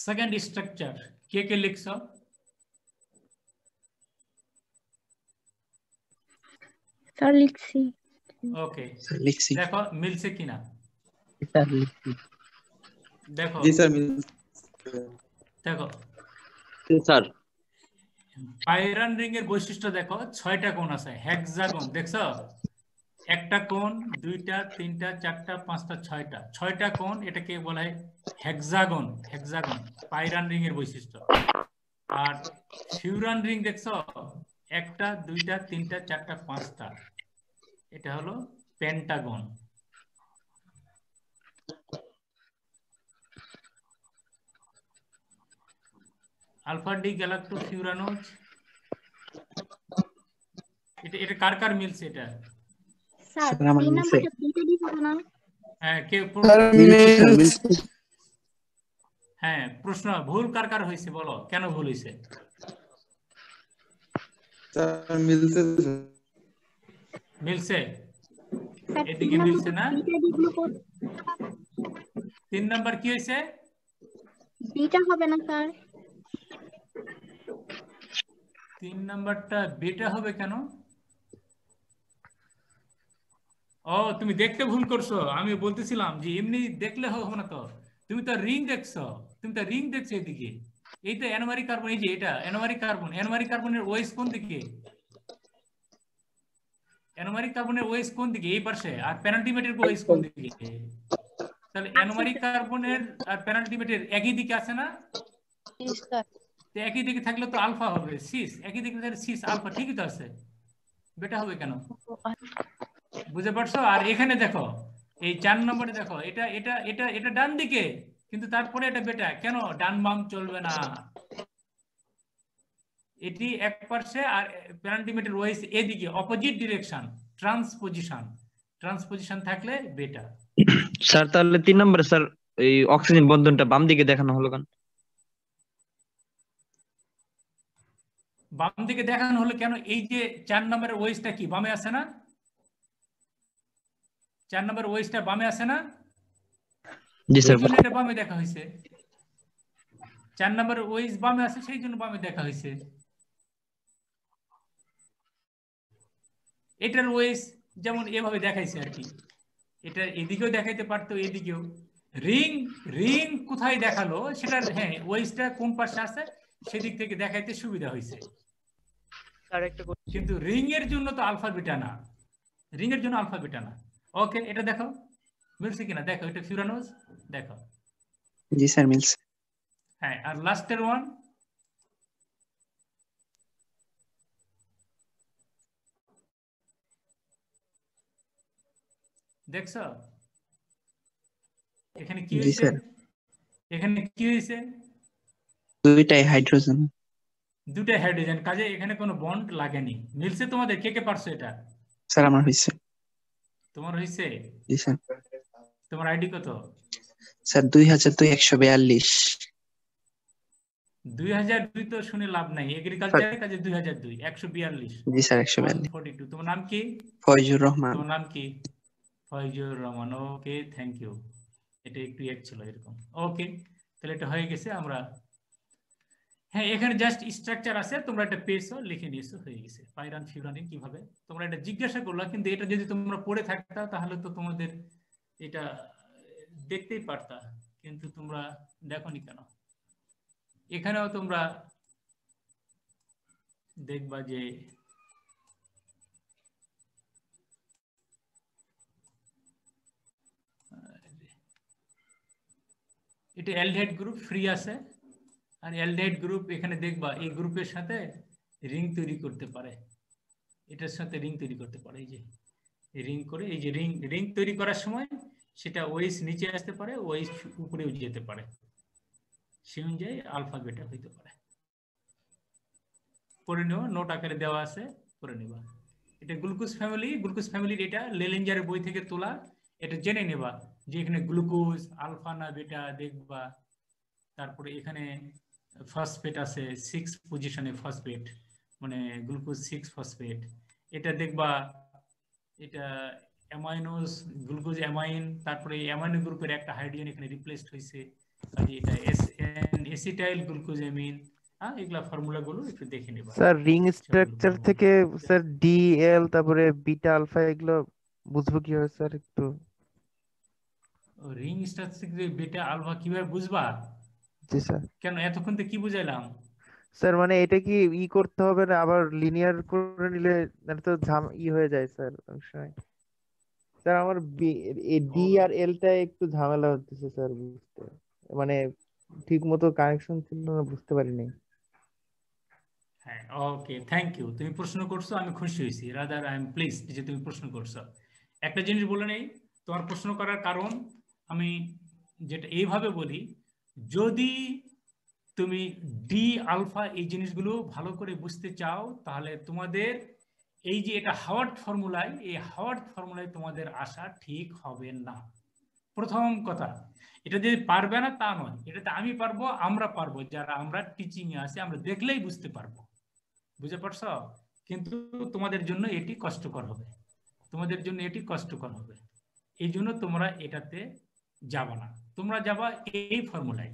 সেকেন্ড স্ট্রাকচার কে কে লিখছ স্যার লিখছি ওকে লিখছি দেখো মিলছে কিনা স্যার লিখছি দেখো জি স্যার দেখো স্যার পাইরান রিং এর বৈশিষ্ট্য দেখো ছয়টা কোণ আছে হেক্সাগন দেখছ? একটা কোণ, দুইটা, তিনটা, চারটা, পাঁচটা, ছয়টা। ছয়টা কোণ, এটাকে বলা হয় হেক্সাগন হেক্সাগন পাইরান রিং এর বৈশিষ্ট্য। আর ফিউরান রিং দেখছ? একটা, দুইটা, তিনটা, চারটা, পাঁচটা। এটা হলো pentagon alpha D galactofuranose এটা এটা কার কার মিলছে এটা? স্যার স্যার, তিন নাম্বারটা দুইটা দিছিল না হ্যাঁ কে হ্যাঁ প্রশ্ন ভুল কার কার হয়েছে বলো কেন ভুল হয়েছে? স্যার মিলছে? এদিকে মিলছে না? তিন নাম্বার কি হয়েছে? দুইটা হবে না স্যার। তিন নাম্বারটা বেটা হবে কেন? ও তুমি দেখতে ভুল করছ। আমি বলতেছিলাম যে এমনি দেখলে হবে না তো। তুমি তো রিং দেখছ। তুমি তো রিং দেখছ এদিকে। এই তো অ্যানোমারি কার্বন এই যে এটা অ্যানোমারি কার্বন অ্যানোমারি কার্বনের ওয়েস কোন দিকে? অ্যানোমারি কার্বনের ওয়েস কোন দিকে? এই পাশে। আর পেনাল্টিমেটের ওয়েস কোন দিকে? তাহলে অ্যানোমারি কার্বনের আর পেনাল্টিমেটের একই দিকে আছে না? একই দিকে থাকলে তো আলফা হবে সিস একই দিকে থাকলে সিস আলফা ঠিকই তো আছে। বেটা হবে কেন? বুঝতে পারছ? আর এখানে দেখো এই চার নম্বরে দেখো এটা এটা এটা এটা ডান দিকে কিন্তু তারপরে এটা বেটা। কেন? ডান বাম চলবে না। এটি এক পার্শ্বে আর প্যারান্টিমেটের ওয়েস এদিকে অপোজিট ডিরেকশন ট্রান্সপোজিশন ট্রান্সপোজিশন থাকলে বেটা। স্যার তাহলে তিন নম্বরে স্যার এই অক্সিজেন বন্ধনটা বাম দিকে দেখানো হলো কেন? বাম দিকে দেখানো হলো কেন? এই যে চার নম্বরের ওয়েসটা কি? বামে আছে না? চার নম্বর ওয়েসটা বামে আছে না? জি স্যার এটা বামে দেখা হয়েছে। চার নম্বর ওয়েস বামে আছে সেই জন্য বামে দেখা হয়েছে। এটার ওয়েস যেমন এভাবে দেখাইছে আর কি। এটা এদিকেও দেখাইতে পারতো এদিকেও। রিং রিং কোথায় দেখাল সেটা হ্যাঁ ওয়েসটা কোন পাশে আছে সেদিক থেকে দেখাইতে সুবিধা হয়েছে। কিন্তু রিং এর জন্য তো আলফা বিটা না। রিং এর জন্য আলফা বিটা না। ওকে এটা দেখো। মিলছে কিনা? দেখো এটা ফিউরানোজ দেখো। জি স্যার মিলছে। হ্যাঁ আর লাস্টের ওয়ান দেখছ? এখানে কি হয়েছে? এখানে কি হয়েছে? দুইটাই হাইড্রোজেন দুটা হাইড্রোজেন কাজে এখানে কোনো বন্ড লাগেনি। মিলছে তোমাদের? কে কে পারছ এটা? স্যার আমার হয়েছে। তোমার হয়েছে জি স্যার। তোমার আইডি কত? স্যার দুই হাজার দুই একশো বিয়াল্লিশ। দুই হাজার দুই তো শুনে লাভ নাই। এগ্রিকালচারের কাজে দুই হাজার দুই একশো বিয়াল্লিশ। জি স্যার একশো বিয়াল্লিশ। ফর্টি টু তোমার নাম কি? ফয়জুর রহমান। তোমার নাম কি? Foyzur Rahman. Okay thank you এটা একটু এক ছিল এরকম। ওকে তাহলে এটা হয়ে গেছে। আমরা হ্যাঁ এখানে জাস্ট স্ট্রাকচার আছে, তোমরা এটা পেয়েছ লিখে নিয়েছো, হয়ে গেছে। পাইরান ফিউরানিন কীভাবে? তোমরা এটা জিজ্ঞাসা করলা, কিন্তু এটা যদি তোমরা পড়ে থাকতা, তাহলে তো তোমাদের এটা দেখতেই পারতা, কিন্তু তোমরা দেখোনি কেন? এখানেও তোমরা দেখবা যে এটা অ্যালডেহাইড গ্রুপ ফ্রি আছে। আর অ্যালডেহাইড গ্রুপ এখানে দেখবা, এই গ্রুপের সাথে রিং তৈরি করতে পারে। এটার সাথে রিং তৈরি করতে পারে, এই যে। রিং করে, এই যে রিং রিং তৈরি করার সময় সেটা ওয়েস নিচে আসতে পারে ওয়েস উপরেও যেতে পারে। সে অনুযায়ী আলফা বেটা হইতে পারে। পড়ে নেওয়া নোট আকারে দেওয়া আছে, পড়ে নেবা এটা গ্লুকোজ ফ্যামিলি গ্লুকোজ ফ্যামিলির এটা লেলেঞ্জারের বই থেকে তোলা। এটা জেনে নেবা যে এখানে গ্লুকোজ আলফা না বেটা দেখবা। তারপরে এখানে ফসফেট আছে সিক্স পজিশনে ফসফেট মানে গ্লুকোজ সিক্স ফসফেট এটা দেখবা এটা অ্যামাইনোস গ্লুকোজ অ্যামাইন তারপরে অ্যামাইনো গ্রুপের একটা হাইড্রোজেন এখানে রিপ্লেসড হয়েছে কাজে এটা এস এন এসিটাইল হ্যাঁ এগুলা ফর্মুলা গুলো একটু দেখে নেবা। স্যার রিং স্ট্রাকচার থেকে স্যার ডি এল তারপরে বিটা আলফা এগুলো বুঝব কীভাবে স্যার একটু? রিং স্ট্রাকচার বেটা আলফা কীভাবে বুঝবা? জি স্যার। কেন? এতক্ষণ তো কি বুঝাইলাম? স্যার মানে এটা কি ই করতে হবে না আবার লিনিয়ার করে নিলে এটা তো ঝাম ই হয়ে যায় স্যার অনেক সময়। স্যার আমার ডি আর এলটা একটু ঝামেলা হচ্ছে স্যার বুঝতে। মানে ঠিক মতো কানেকশন ছিল না বুঝতে পারিনি। হ্যাঁ ওকে থ্যাংক ইউ তুমি প্রশ্ন করছ আমি খুশি হয়েছি। রাদার আই এম প্লিজড যে তুমি প্রশ্ন করছ। একটা জিনিস বলে নেই তোমার প্রশ্ন করার কারণ আমি যেটা এইভাবে বলি যদি তুমি ডি আলফা এই জিনিসগুলো ভালো করে বুঝতে চাও, তাহলে তোমাদের এই যে এটা হাওয়ার্ড ফর্মুলায় এই হাওয়ার্ড ফর্মুলায় তোমাদের আসা ঠিক হবে না। প্রথম কথা, এটা যদি পারবে না তা নয়, এটাতে আমি পারব, আমরা পারব, যারা আমরা টিচিং এ আছি, আমরা দেখলেই বুঝতে পারব। বুঝতে পারছ? কিন্তু তোমাদের জন্য এটি কষ্টকর হবে। তোমাদের জন্য এটি কষ্টকর হবে। এই জন্য তোমরা এটাতে যাবা না। তোমরা যাবা এই ফর্মুলায়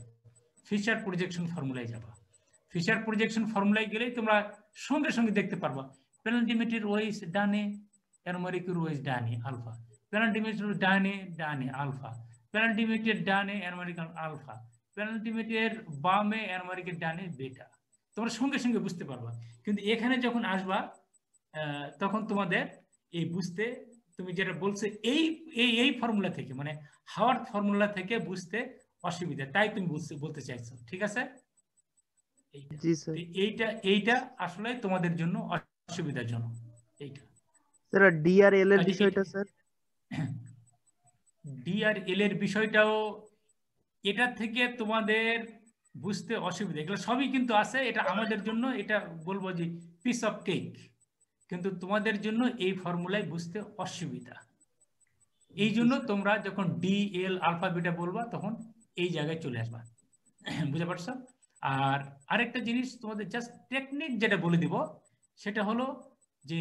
ফিচার প্রজেকশন ফর্মুলায় যাবা। ফিচার প্রজেকশন ফর্মুলায় গেলেই তোমরা সঙ্গে সঙ্গে দেখতে পারবা। পেনাল্টিমেটের ওয়েস ডানে অ্যানোমারিকের ওয়েস ডানে আলফা পেনাল্টিমেটের ডানে ডানে আলফা পেনাল্টিমেটের ডানে অ্যানোমারিকাল আলফা পেনাল্টিমেটের বামে অ্যানোমারিকের ডানে বেটা তোমরা সঙ্গে সঙ্গে বুঝতে পারবা। কিন্তু এখানে যখন আসবা তখন তোমাদের এই বুঝতে তুমি যেটা বলছো এই এই এই ফর্মুলা থেকে মানে হাওয়ার ফর্মুলা থেকে বুঝতে অসুবিধা। তাই তুমি বুঝতে বলতে চাইছো ঠিক আছে? এইটা। এইটা আসলে তোমাদের জন্য অসুবিধাজনক এইটা। স্যার ডি আর এল এর বিষয়টা স্যার? ডি আর এল এর বিষয়টাও এটা থেকে তোমাদের বুঝতে অসুবিধা। এগুলো সবই কিন্তু আছে এটা আমাদের জন্য এটা বলব যে পিস অফ কেক কিন্তু তোমাদের জন্য এই ফর্মুলায় বুঝতে অসুবিধা। এই জন্য তোমরা যখন ডি এল আলফা বিটা বলবা, তখন এই জায়গায় চলে আসবা। বুঝতে পারছ? আর আরেকটা জিনিস তোমাদের জাস্ট টেকনিক যেটা বলে দিব, সেটা হলো যে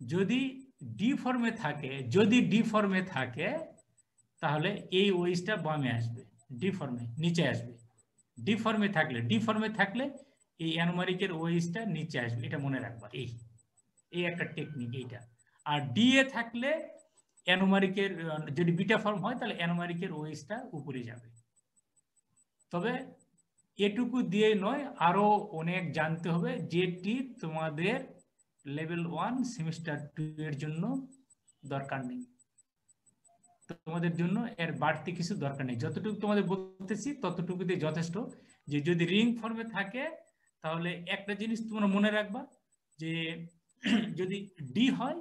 যদি ডি ফর্মে থাকে, যদি ডি ফর্মে থাকে, তাহলে এই ওয়েসটা বামে আসবে ডি ফর্মে নিচে আসবে। ডি ফর্মে থাকলে ডি ফর্মে থাকলে এই অ্যানোমারিকের ওয়েসটা নিচে আসবে, এটা মনে রাখবা, এই এই একটা টেকনিক এইটা। আর ডি এ থাকলে অ্যানোমারিকের যদি বিটা ফর্ম হয়, তাহলে অ্যানোমারিকের ওয়েসটা উপরে যাবে। তবে এটুকু দিয়ে নয়, আরও অনেক জানতে হবে যেটি তোমাদের লেভেল ওয়ান সেমিস্টার টু এর জন্য দরকার নেই। তোমাদের জন্য এর বাড়তি কিছু দরকার নেই। যতটুকু তোমাদের বলতেছি, ততটুকুতে যথেষ্ট। যে যদি রিং ফর্মে থাকে তাহলে একটা জিনিস তোমরা মনে রাখবা যে (clears throat) যদি ডি হয়,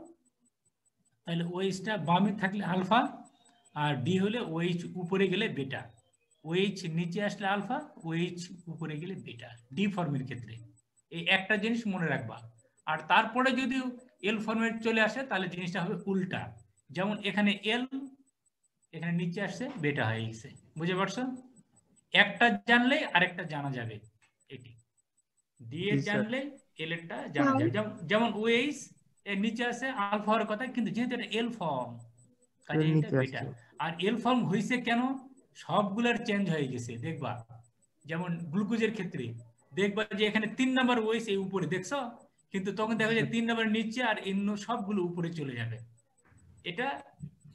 তাহলে ওএইচটা বামে থাকলে আলফা আর ডি হলে ওএইচ উপরে গেলে বেটা। ওএইচ নিচে আসলে আলফা ওএইচ উপরে গেলে বেটা ডি ফর্মের ক্ষেত্রে। এই একটা জিনিস মনে রাখবা। আর তারপরে যদি এল ফর্মেট চলে আসে, তাহলে জিনিসটা হবে উল্টা। যেমন এখানে এল এখানে নিচে আসছে, বেটা হয়ে গেছে। বুঝতে পারছ? একটা জানলে আরেকটা জানা যাবে এটি। ডি এর জানলে এল এরটা জানা যেমন- যেমন এর নিচে আছে আলফা হওয়ার কথা কিন্তু যেহেতু এটা এল ফর্ম কাজে এটা নিচে আর এল ফর্ম হয়েছে কেন? সবগুলার চেঞ্জ হয়ে গেছে দেখবা। যেমন গ্লুকোজের ক্ষেত্রে দেখবা যে এখানে তিন নাম্বার ওয়েস এই উপরে দেখছ? কিন্তু তখন দেখা যায় তিন নাম্বার নিচে আর অন্য সবগুলো উপরে চলে যাবে। এটা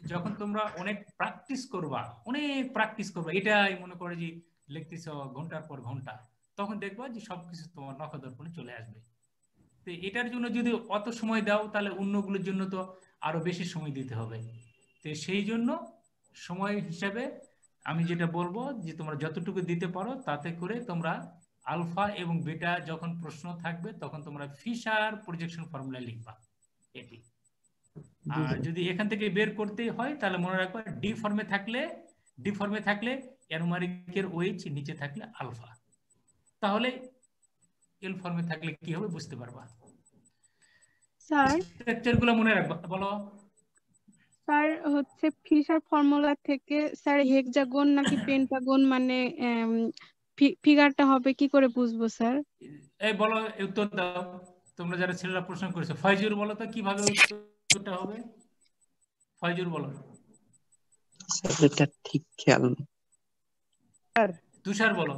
যখন তোমরা অনেক প্র্যাকটিস করবা অনেক প্র্যাকটিস করবা এটাই মনে করে যে লিখতেছ ঘণ্টার পর ঘণ্টা। তখন দেখবা যে সবকিছু তোমার নখদর্পণে চলে আসবে। তো এটার জন্য যদি অত সময় দাও তাহলে অন্যগুলোর জন্য তো আরও বেশি সময় দিতে হবে। তো সেই জন্য সময় হিসাবে আমি যেটা বলব যে তোমরা যতটুকু দিতে পারো তাতে করে তোমরা আলফা এবং বেটা যখন প্রশ্ন থাকবে তখন তোমরা ফিশার প্রজেকশন ফর্মুলা লিখবা এটি। আর যদি এখান থেকে বের করতে হয় তাহলে মনে রাখবা ডি ফর্মে থাকলে ডি ফর্মে থাকলে অ্যানোমারিকের ওয়েচ নিচে থাকলে আলফা। তাহলে এল ফর্মে থাকলে কি হবে বুঝতে পারবা। স্যার। স্ট্রাকচারগুলো মনে রাখবা বলো। স্যার হচ্ছে ফিশার ফর্মুলা থেকে স্যার হেক্সাগন নাকি পেন্টাগন মানে ফিগারটা হবে কি করে বুঝব স্যার? এই বলো উত্তর দাও। তোমরা যারা ছেলেরা প্রশ্ন করেছ ফয়জুর বলো তো কীভাবে উত্তরটা হবে? ফয়জুর বলো। স্যার এটা ঠিক খেয়াল নেই। তুষার বলো।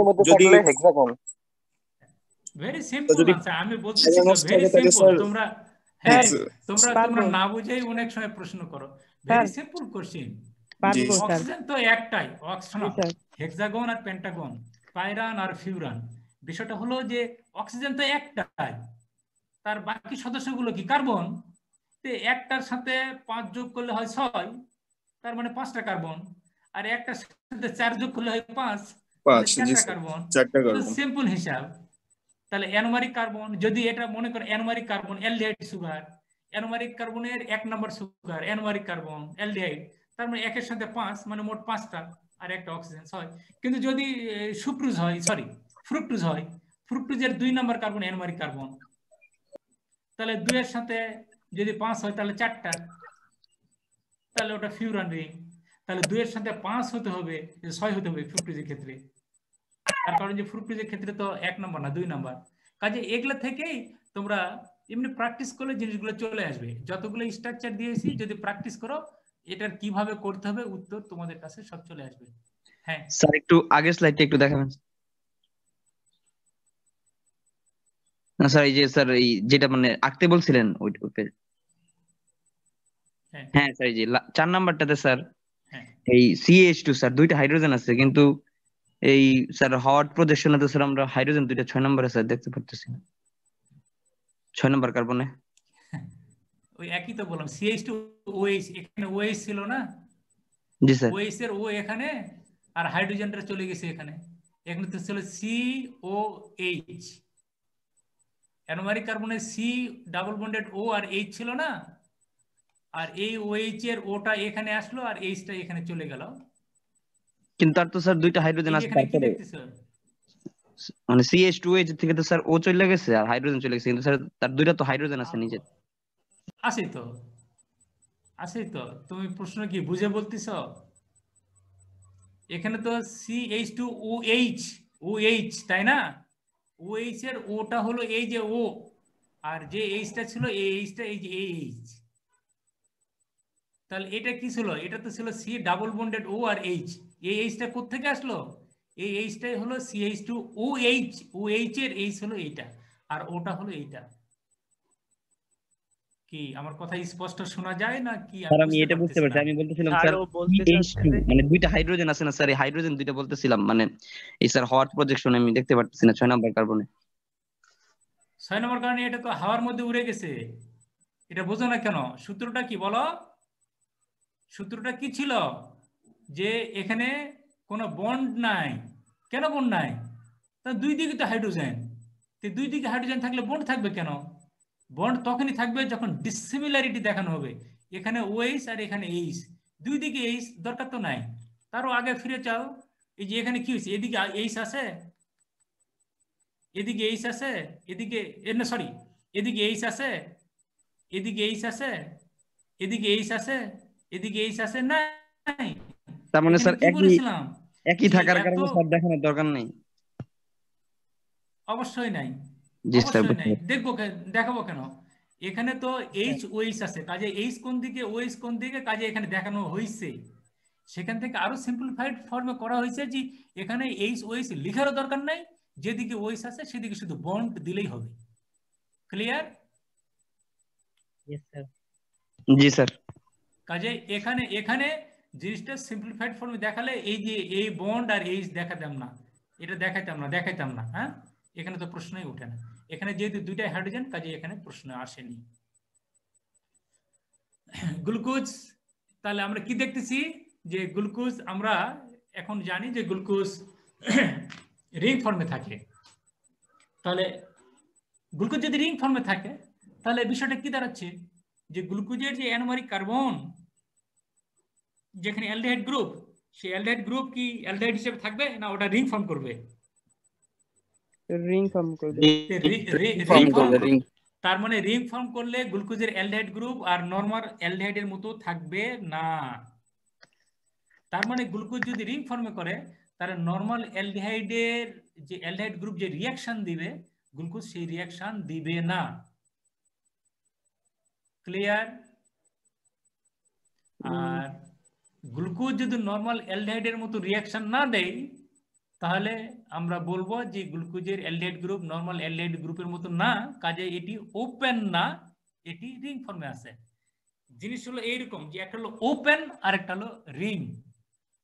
মধ্যে থাকলে হেক্সাগন ভেরি সিম্পল আনসার আমি ভেরি সিম্পল তোমরা হ্যাঁ তোমরা তোমরা না বুঝেই অনেক সময় প্রশ্ন করো। ভেরি সিম্পল কোশ্চেন অক্সিজেন তো একটাই অক্সিজেন হেক্সাগন আর পেন্টাগন পাইরান আর ফিউরান বিষয়টা হলো যে অক্সিজেন তো একটাই। তার বাকি সদস্যগুলো কি? কার্বন তে একটার সাথে পাঁচ যোগ করলে হয় ছয়। তার মানে পাঁচটা কার্বন আর একটার সাথে চার যোগ করলে হয় পাঁচ কার্বন সিম্পল হিসাব। তাহলে অ্যানোমারিক কার্বন যদি এটা মনে করো anomeric carbon aldehyde sugar anomeric কার্বনের এক নম্বর সুগার অ্যানোমারিক কার্বন অ্যালডিহাইড তার মানে একের সাথে পাঁচ মানে মোট পাঁচটা আর একটা অক্সিজেন ছয় কিন্তু যদি সুক্রুজ হয় সরি ফ্রুক্টুজ হয় ফ্রুক্টুজের দুই নম্বর কার্বন অ্যানোমারিক কার্বন তাহলে দুইয়ের সাথে যদি পাঁচ হয় তাহলে চারটা। তাহলে ওটা ফিউরান রিং তাহলে দুইয়ের সাথে পাঁচ হতে হবে ছয় হতে হবে ফ্রুক্টুজের ক্ষেত্রে। তার কারণ যে ফ্রুক্টোজের ক্ষেত্রে তো এক নম্বর না দুই নম্বর কাজে এগুলা থেকেই তোমরা এমনি প্র্যাকটিস করলে জিনিসগুলো চলে আসবে। যতগুলো স্ট্রাকচার দিয়েছি যদি প্র্যাকটিস করো এটার কীভাবে করতে হবে উত্তর তোমাদের কাছে সব চলে আসবে। হ্যাঁ। স্যার একটু আগের স্লাইডটা একটু দেখাবেন। না স্যার এই যে স্যার এই যেটা মানে আঁকতে বলছিলেন ওই হ্যাঁ। হ্যাঁ স্যার এই যে চার নাম্বারটাতে স্যার এই সিএইচ টু স্যার দুইটা হাইড্রোজেন আছে কিন্তু এই স্যার হট প্রজেকশনে তো স্যার আমরা হাইড্রোজেন দুইটা ছয় নম্বরে স্যার দেখতে পারতেছি না। ছয় নম্বর কার্বনে (laughs) ওই একই তো বললাম সিএইচ টু ওএইচ এখানে ওএইচ ছিল না? জি স্যার ওএইচ এর ও এখানে আর হাইড্রোজেনটা চলে গেছে এখানে। এখানে তো ছিল সি ও এইচ অ্যানোমারিক কার্বনে সি ডাবল বন্ডেড ও আর এইচ ছিল না? আর এই ওএইচ এর ওটা এখানে আসলো আর এইচটা এখানে চলে গেল। কিন্তু তার তো স্যার দুইটা হাইড্রোজেন কি তারপরে মানে সিএইচ এইচ থেকে তো স্যার ও চলে গেছে আর হাইড্রোজেন চলে গেছে কিন্তু স্যার তার দুইটা তো হাইড্রোজেন আছে নিচে আছে তো। আছে তো। তুমি প্রশ্ন কি বুঝে বলতেছ? এখানে তো C H two O H O H তাই না? ও এইচ এর ওটা হলো এই যে ও আর যে এইচটা ছিল এই এইচটা এই যে এইচ তাহলে এটা কি ছিল? এটা তো ছিল সি ডাবল বন্ডেড ও আর এইচ এই এইচটা কোথেকে আসলো? এই এইচটাই হলো C H two O H O H এর এইচ হলো এইটা আর ওটা হলো এইটা। কি আমার কথা স্পষ্ট শোনা যায় না কি? স্যার আমি এটা বুঝতে পারছি। আমি বলতেছিলাম স্যার মানে দুইটা হাইড্রোজেন আছে না স্যার? এই হাইড্রোজেন দুইটা বলতেছিলাম মানে এই স্যার হট প্রজেকশন আমি দেখতে পারতেছি না ছয় নাম্বার কার্বনে ছয় নম্বর কারণে এটা তো হাওয়ার মধ্যে উড়ে গেছে। এটা বোঝো না কেন? সূত্রটা কি বলো? সূত্রটা কি ছিল? যে এখানে কোনো বন্ড নাই। কেন বন্ড নাই? তা দুই দিকে তো হাইড্রোজেন তো দুই দিকে হাইড্রোজেন থাকলে বন্ড থাকবে কেন? বন্ড তখনই থাকবে যখন ডিসিমিলারিটি দেখানো হবে। এখানে ওএইচ আর এখানে এইচ দুই দিকে এইচ দরকার তো নাই। তারও আগে ফিরে চাও। এই যে এখানে কি হয়েছে? এদিকে এইচ আছে। এদিকে এইচ আছে। এদিকে না সরি এদিকে এইচ আছে। এদিকে এইচ আছে। এদিকে এইচ আছে। এদিকে এইচ আছে নাই। তার মানে স্যার একই একই থাকার কারণে স্যার দেখানোর দরকার নেই। অবশ্যই নাই। জি স্যার অবশ্যই নাই। দেখব দেখাবো কেন? এখানে তো এইচ ওইচ আছে। কাজে এইচ কোন দিকে ওইচ কোন দিকে কাজে এখানে দেখানো হয়েছে সেখান থেকে আরও সিম্পলিফাইড ফর্মে করা হয়েছে যে এখানে এইচ ওইচ লিখারও দরকার নাই। যেদিকে ওইচ আছে সেদিকে শুধু বন্ড দিলেই হবে। ক্লিয়ার জি স্যার। কাজে এখানে এখানে জিনিসটা সিম্পলিফাইড ফর্মে দেখালে এই যে এই বন্ড আর এইচ দেখাতাম না, এটা দেখাইতাম না দেখাইতাম না হ্যাঁ? এখানে তো প্রশ্নই ওঠে না। এখানে যেহেতু দুইটাই হাইড্রোজেন কাজে এখানে প্রশ্ন আসেনি। (clears throat) গ্লুকোজ তাহলে আমরা কি দেখতেছি? যে গ্লুকোজ আমরা এখন জানি যে গ্লুকোজ রিং ফর্মে থাকে। তাহলে গ্লুকোজ যদি রিং ফর্মে থাকে, তাহলে বিষয়টা কি দাঁড়াচ্ছে? যে গ্লুকোজের যে অ্যানোমারিক কার্বন যেখানে অ্যালডিহাইড গ্রুপ সেই অ্যালডিহাইড গ্রুপ কি অ্যালডিহাইড হিসেবে থাকবে না ওটা রিং ফর্ম করবে। রিং ফর্ম করবে রিং ফর্ম তার মানে রিং ফর্ম করলে গ্লুকোজের অ্যালডিহাইড গ্রুপ আর নরমাল অ্যালডিহাইডের মতো থাকবে না। তার মানে গ্লুকোজ যদি রিং ফর্মে করে তাহলে নরমাল অ্যালডিহাইডের যে অ্যালডিহাইড গ্রুপ যে রিয়াকশন দিবে গ্লুকোজ সেই রিয়াকশন দিবে না। ক্লিয়ার আর গ্লুকোজ যদি নরমাল অ্যালডিহাইডের মতো রিয়াকশন না দেয় তাহলে আমরা বলব যে গ্লুকোজের অ্যালডিহাইড গ্রুপ নরমাল অ্যালডিহাইড গ্রুপের মতো না কাজে এটি ওপেন না এটি রিং ফর্মে আছে। জিনিস হলো এইরকম যে একটা হলো ওপেন আর একটা হলো রিং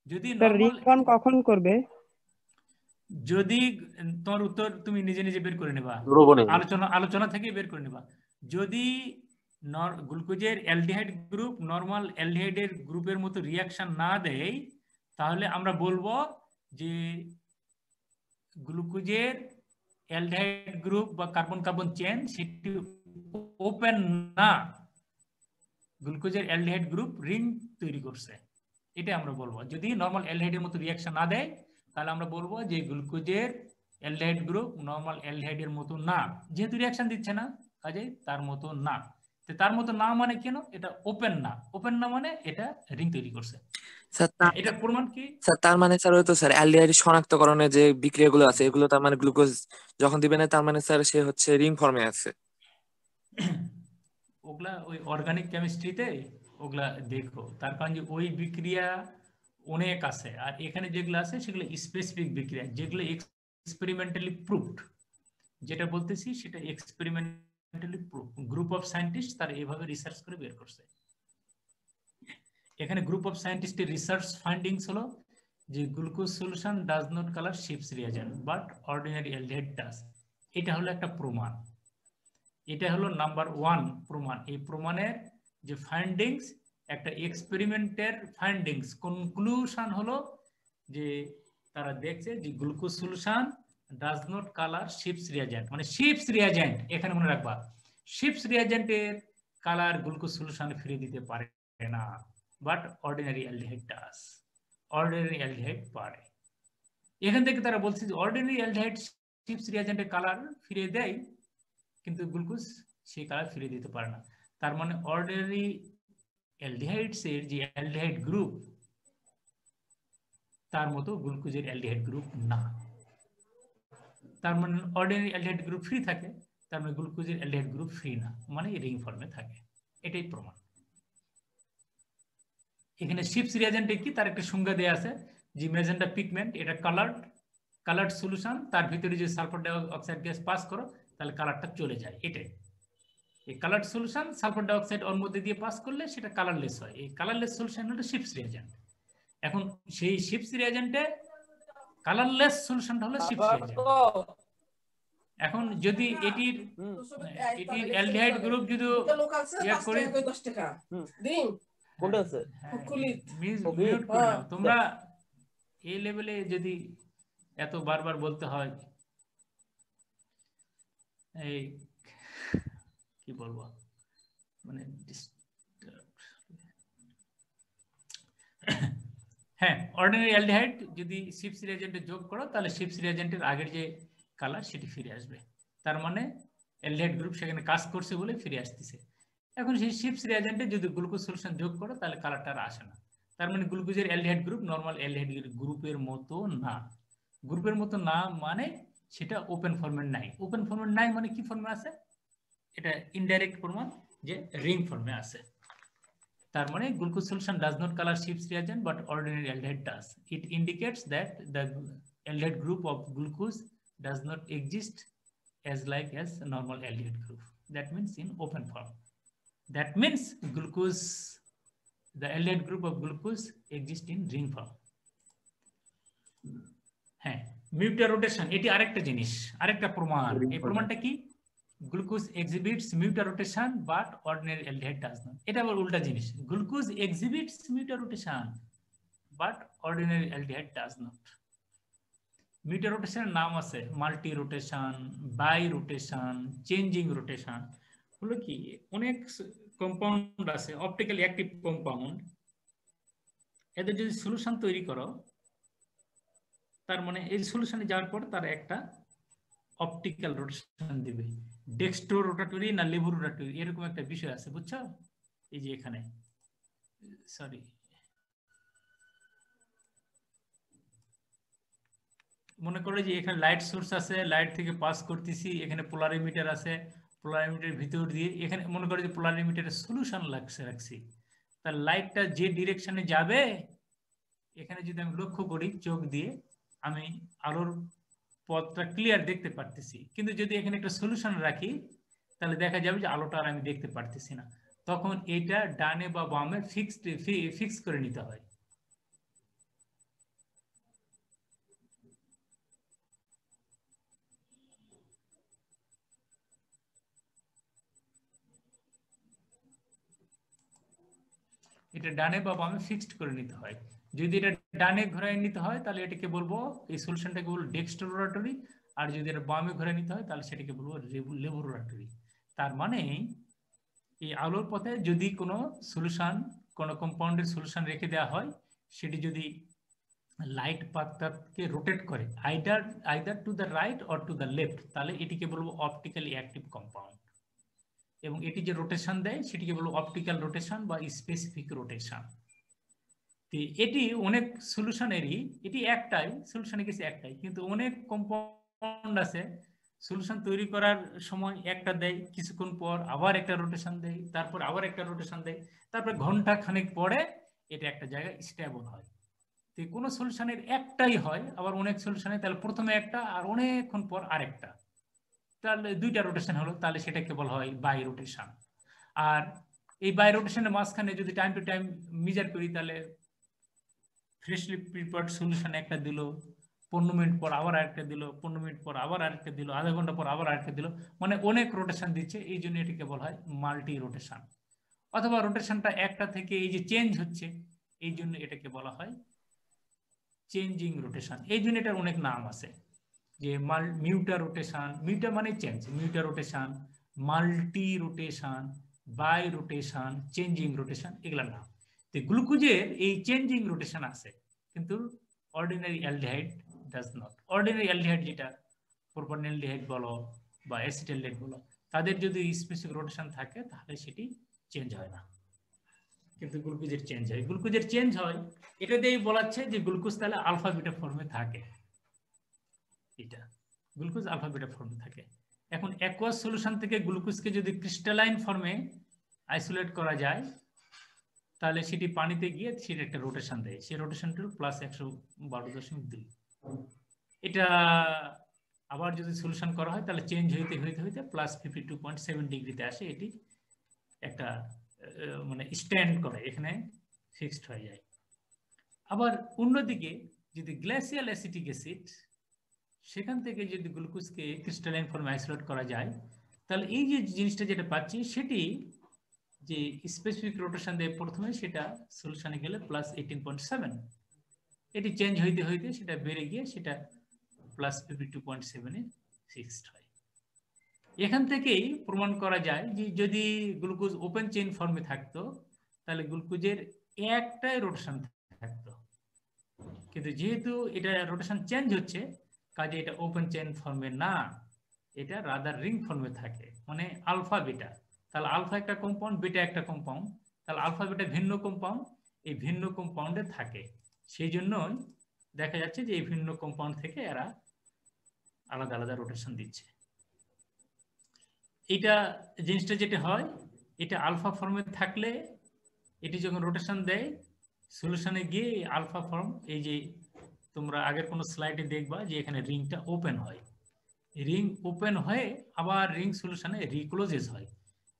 যদি রিং ফর্ম কখন করবে? যদি তোমার উত্তর তুমি নিজে নিজে বের করে নেবা। আলোচনা আলোচনা থেকে বের করে নেবা। যদি গ্লুকোজের অ্যালডিহাইড গ্রুপ, নরমাল অ্যালডিহাইডের গ্রুপের মতো রিয়াকশন না দেয়, তাহলে আমরা বলব যে গ্লুকোজের অ্যালডিহাইড গ্রুপ বা কার্বন কার্বন চেন সেটি ওপেন না, গ্লুকোজের অ্যালডিহাইড গ্রুপ রিং তৈরি করছে। এটা আমরা বলব। যদি নরমাল অ্যালডিহাইডের মতো রিয়াকশন না দেয়, তাহলে আমরা বলব যে গ্লুকোজের অ্যালডিহাইড গ্রুপ নরমাল অ্যালডিহাইডের মতো না। যেহেতু রিয়াকশন দিচ্ছে না কাজে তার মতো না। তার মতো না মানে কেন? এটা ওপেন না। ওপেন না মানে এটা রিং তৈরি করছে। এটা প্রমাণ কি? স্যার তার মানে স্যার ওই তো স্যার অ্যালডিহাইড শনাক্তকরণে যে বিক্রিয়াগুলো আছে এগুলো তার মানে গ্লুকোজ যখন দিবে না তার মানে স্যার সে হচ্ছে রিং ফর্মে আছে। (clears throat) ওগুলা ওই অর্গানিক কেমিস্ট্রিতে ওগুলা দেখো। তার কারণ যে ওই বিক্রিয়া অনেক আছে। আর এখানে যেগুলো আছে সেগুলো স্পেসিফিক বিক্রিয়া। যেগুলো এক্সপেরিমেন্টালি প্রুভড যেটা বলতেছি সেটা এক্সপেরিমেন্টালি গ্রুপ অফ সায়েন্টিস্ট তারা এভাবে রিসার্চ করে বের করছে। এখানে গ্রুপ অফ সায়েন্টিস্টের রিসার্চ ফাইন্ডিংস হলো যে glucose solution does not colour Schiff's reagent but ordinary aldehyde does এটা হলো একটা প্রমাণ। এটা হলো নাম্বার ওয়ান প্রমাণ। এই প্রমাণের যে ফাইন্ডিংস একটা এক্সপেরিমেন্টের ফাইন্ডিংস কনক্লুশন হলো যে তারা দেখছে যে glucose solution does not colour Schiff's reagent মানে শিপস রিয়াজেন্ট এখানে মনে রাখবা। শিপস রিয়াজেন্টের কালার গ্লুকোজ সলিউশন ফিরে দিতে পারে না but ordinary aldehyde does ordinary aldehyde পারে। এখান থেকে তারা বলছে যে অর্ডিনারি অ্যালডিহাইড শিপস রিয়াজেন্টের কালার ফিরে দেয়, কিন্তু গ্লুকোজ সেই কালার ফিরে দিতে পারে না। তার মানে অর্ডিনারি অ্যালডিহাইডস এর যে অ্যালডিহাইড গ্রুপ তার মতো গ্লুকোজের অ্যালডিহাইড গ্রুপ না। তার মানে অর্ডিনারি অ্যালডিহাইড গ্রুপ ফ্রি থাকে, তার মানে গ্লুকোজের অ্যালডিহাইড গ্রুপ ফ্রি না মানে রিং ফর্মে থাকে, এটাই প্রমাণ। এখানে শিপস রিয়াজেন্টে কি? তার একটা সংজ্ঞা দেওয়া আছে, যে মেজেন্টা পিগমেন্ট এটা কালার্ড কালার্ড সলিউশন তার ভিতরে যদি সালফার ডাইঅক্সাইড গ্যাস পাস করো, তাহলে কালারটা চলে যায়, এটাই। এই কালার্ড সলিউশন সালফার ডাইঅক্সাইড ওর মধ্যে দিয়ে পাস করলে সেটা কালারলেস হয়, এই কালারলেস সলিউশন হলো শিপস রিয়াজেন্ট এখন সেই শিপস রিয়াজেন্টে কালারলেস সলিউশনটা হলো শিপস রিয়াজেন্ট এখন যদি এটির এটির অ্যালডিহাইড গ্রুপ যদি ইয়া করে কোনটা আছে? মিউট করে দাও। তোমরা এই লেভেলে যদি এত বারবার বলতে হয় এই কি বলব? মানে হ্যাঁ অর্ডিনারি অ্যালডিহাইড যদি শিপস রিয়াজেন্টে যোগ করো, তাহলে শিপস রিয়াজেন্টের আগের যে কালার সেটি ফিরে আসবে। তার মানে অ্যালডিহাইড গ্রুপ সেখানে কাজ করছে বলে ফিরে আসতেছে। এখন সেই শিপস রিয়াজেন্টে যদি গ্লুকোজ সলিউশন যোগ করো, তাহলে কালারটা আর আসে না। তার মানে গ্লুকোজের অ্যালডিহাইড গ্রুপ নর্মাল অ্যালডিহাইড গ্রুপের মতো না। গ্রুপের মতো না মানে সেটা ওপেন ফর্মেট নাই। ওপেন ফর্মেট নাই মানে কি ফর্মে আছে? এটা ইনডাইরেক্ট প্রমাণ যে রিং ফর্মে আছে। তার মানে glucose solution does not color Ships reagent but ordinary aldehyde does. It indicates that the aldehyde group of glucose does not exist as like as normal aldehyde group. That means in open form. That means glucose, the aldehyde group of glucose exists in ring form. হ্যাঁ মিউটার rotation এটি আরেকটা জিনিস আরেকটা প্রমাণ এই প্রমাণটা কি exhibits mutarotation but ordinary aldehyde does not এটা আবার উল্টা জিনিস। Glucose exhibits mutarotation but ordinary aldehyde does not মিউটার রোটেশনের নাম আছে multirotation birotation changing rotation হলো কি, অনেক কম্পাউন্ড আছে অপটিক্যালি অ্যাক্টিভ কম্পাউন্ড এদের যদি সলিউশন তৈরি করো, তার মানে এই সলিউশনে যাওয়ার পর তার একটা অপটিক্যাল রোটেশন দিবে। ডেক্সট্রো রোটাটরি না লেবু রোটাটরি এরকম একটা বিষয় আছে, বুঝছ? এই যে এখানে। সরি মনে করো যে এখানে লাইট সোর্স আছে লাইট থেকে পাস করতেছি, এখানে পোলারিমিটার আছে পোলারিমিটার ভিতর দিয়ে এখানে মনে করো যে পোলারিমিটারের সলিউশন লাগছে, রাখছি। তার লাইটটা যে ডিরেকশনে যাবে, এখানে যদি আমি লক্ষ্য করি, চোখ দিয়ে, আমি আলোর পথটা ক্লিয়ার দেখতে পারতেছি। কিন্তু যদি এখানে একটা সলিউশন রাখি, তাহলে দেখা যাবে যে আলোটা আর আমি দেখতে পারতেছি না। তখন এটা ডানে বা বামে ফিক্সড ফিক্স করে নিতে হয়। এটা ডানে বা বামে ফিক্সড করে নিতে হয়। যদি এটা ডানে ঘোরায় নিতে হয়, তাহলে এটাকে বলব এই সলিউশনটাকে বলব ডেক্সট্রোরাটরি আর যদি এটা বামে ঘোরায় নিতে হয়, তাহলে সেটাকে বলব লেবোরেটরি। তার মানে এই আলোর পথে যদি কোনো সলিউশন কোনো কম্পাউন্ডের সলিউশন রেখে দেওয়া হয়, সেটি যদি লাইট পাথটাকে রোটেট করে either either to the right or to the left তাহলে এটিকে বলব অপটিক্যালি অ্যাক্টিভ কম্পাউন্ড এবং এটি যে রোটেশন দেয়, সেটিকে বলব অপটিক্যাল রোটেশন বা স্পেসিফিক রোটেশন এটি অনেক সলিউশনেরই এটি একটাই সলিউশনে গেছে একটাই। কিন্তু অনেক কম্পাউন্ড আছে সলিউশন তৈরি করার সময় একটা দেয়, কিছুক্ষণ পর আবার একটা রোটেশন দেয়, তারপর আবার একটা রোটেশন দেয়, তারপর ঘণ্টা খানেক পরে এটা একটা জায়গায় স্টেবল হয়। তো কোনো সলিউশনের একটাই হয়, আবার অনেক সলিউশনে তাহলে প্রথমে একটা আর অনেকক্ষণ পর আরেকটা। তাহলে দুইটা রোটেশন হলো, তাহলে সেটাকে বলা হয় বাই রোটেশন আর এই বাই রোটেশনের মাঝখানে যদি টাইম টু টাইম মেজার করি, তাহলে ফ্রেশলি প্রিপার্ড সলিউশন একটা দিল, পনেরো মিনিট পর আবার আরেকটা দিল, পনেরো মিনিট পর আবার আরেকটা দিল, আধা ঘণ্টা পর আবার আরেকটা দিল মানে অনেক রোটেশন দিচ্ছে, এই জন্য এটাকে বলা হয় মাল্টি রোটেশন অথবা রোটেশনটা একটা থেকে এই যে চেঞ্জ হচ্ছে, এই জন্য এটাকে বলা হয় চেঞ্জিং রোটেশন এই জন্য এটার অনেক নাম আছে, যে মাল মিউটা রোটেশন মিউটা মানে change mutarotation multirotation birotation changing rotation এগুলোর নাম। তো গ্লুকোজের এই চেঞ্জিং রোটেশন আছে, কিন্তু ordinary aldehyde does not ordinary aldehyde যেটা প্রোপানএলডিহাইড বলো বা অ্যাসিটালডিহাইড বলো, তাদের যদি স্পেসিফিক রোটেশন থাকে, তাহলে সেটি চেঞ্জ হয় না। কিন্তু গ্লুকোজের চেঞ্জ হয়। গ্লুকোজের চেঞ্জ হয়, এটা দিয়েই বলাচ্ছে যে গ্লুকোজ তাহলে আলফা বিটা ফর্মে থাকে। এটা গ্লুকোজ আলফা বিটা ফর্মে থাকে। এখন অ্যাকোয়াস সলিউশন থেকে গ্লুকোজকে যদি ক্রিস্টালাইন ফর্মে আইসোলেট করা যায় তাহলে সেটি পানিতে গিয়ে সেটা একটা রোটেশন দেয়। সেই রোটেশনটা প্লাস একশো বারো দশমিক দুই। এটা আবার যদি সলিউশন করা হয়, তাহলে চেঞ্জ হইতে হইতে হইতে plus fifty two point seven ডিগ্রিতে আসে এটি একটা মানে স্ট্যান্ড করে। এখানে ফিক্সড হয়ে যায়। আবার অন্যদিকে যদি গ্লাসিয়াল অ্যাসিটিক অ্যাসিড সেখান থেকে যদি গ্লুকোজকে ক্রিস্টালাইন ফর্মে আইসোলেট করা যায়, তাহলে এই যে জিনিসটা যেটা পাচ্ছি, সেটি যে স্পেসিফিক রোটেশন দেয় প্রথমে সেটা সলিউশনে গেলে প্লাস এইটিন পয়েন্ট সেভেন এটি চেঞ্জ হইতে হইতে সেটা বেড়ে গিয়ে সেটা প্লাস ফিফটি টু পয়েন্ট সেভেনে ফিক্সড হয়। এখান থেকেই প্রমাণ করা যায় যে যদি গ্লুকোজ ওপেন চেইন ফর্মে থাকতো, তাহলে গ্লুকোজের একটাই রোটেশন থাকতো। কিন্তু যেহেতু এটা রোটেশন চেঞ্জ হচ্ছে, কাজে এটা ওপেন চেইন ফর্মে না, এটা রাদার রিং ফর্মে থাকে মানে আলফা বিটা তাহলে আলফা একটা কম্পাউন্ড বিটা একটা কম্পাউন্ড তাহলে আলফা বিটা ভিন্ন কম্পাউন্ড এই ভিন্ন কম্পাউন্ডে থাকে। সেই জন্যই দেখা যাচ্ছে যে এই ভিন্ন কম্পাউন্ড থেকে এরা আলাদা আলাদা রোটেশন দিচ্ছে। এটা জিনিসটা যেটা হয়, এটা আলফা ফর্মে থাকলে এটি যখন রোটেশন দেয় সলিউশনে গিয়ে আলফা ফর্ম এই যে তোমরা আগের কোনো স্লাইডে দেখবা যে এখানে রিংটা ওপেন হয়। রিং ওপেন হয়ে আবার রিং সলিউশনে রিক্লোজেস হয়।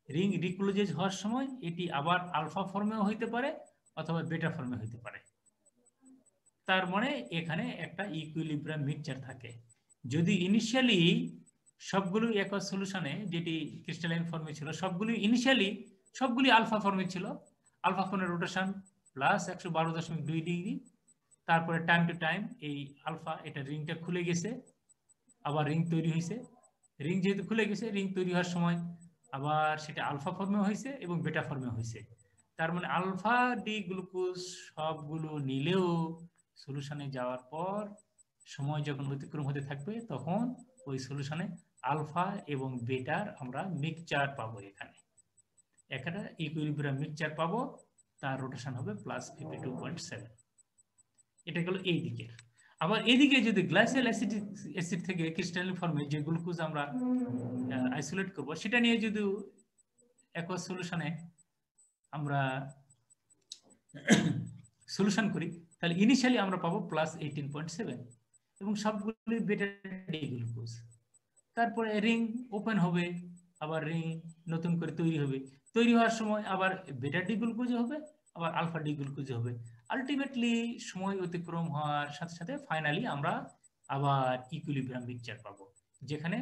রিং রিক্লোজেস হওয়ার সময় এটি আবার আলফা ফর্মেও হইতে পারে অথবা বেটা ফর্মে হইতে পারে। তার মানে এখানে একটা ইকুইলিব্রিয়াম মিক্সচার থাকে। যদি ইনিশিয়ালি সবগুলো একই সলিউশনে যেটি ক্রিস্টালাইন ফর্মে ছিল, সবগুলি ইনিশিয়ালি সবগুলি আলফা ফর্মে ছিল। আলফা ফর্মের রোটেশন প্লাস একশো বারো দশমিক দুই ডিগ্রি তারপরে টাইম টু টাইম এই আলফা এটা রিংটা খুলে গেছে। আবার রিং তৈরি হয়েছে রিং যেহেতু খুলে গেছে রিং তৈরি হওয়ার সময় আবার সেটা আলফা ফর্মে হয়েছে এবং বেটা ফর্মে হয়েছে। তার মানে আলফা ডি গ্লুকোজ সবগুলো নিলেও সলিউশনে যাওয়ার পর সময় যখন অতিক্রম হতে থাকবে, তখন ওই সলিউশনে আলফা এবং বেটার আমরা মিক্সচার পাবো এখানে। এখানে ইকুইলিব্রিয়াম মিক্সচার পাবো, তার রোটেশন হবে plus fifty two point seven এটা গেল এই দিকের। আবার এদিকে যদি গ্লাইসিয়াল অ্যাসিড অ্যাসিড থেকে ক্রিস্টালিন ফর্মে যে গ্লুকোজ আমরা আইসোলেট করব, সেটা নিয়ে যদি একোয়াস সলিউশনে আমরা সলিউশন করি, তাহলে ইনিশিয়ালি আমরা পাবো প্লাস এইটিন পয়েন্ট সেভেন এবং সবগুলি বেটার ডি গ্লুকোজ তারপরে রিং ওপেন হবে, আবার রিং নতুন করে তৈরি হবে। তৈরি হওয়ার সময় আবার বেটা ডি গ্লুকোজ হবে আবার আলফা ডি গ্লুকোজ হবে। আলটিমেটলি সময় অতিক্রম হওয়ার সাথে সাথে ফাইনালি আমরা আবার ইকুইলিব্রিয়াম মিক্সচার পাবো, যেখানে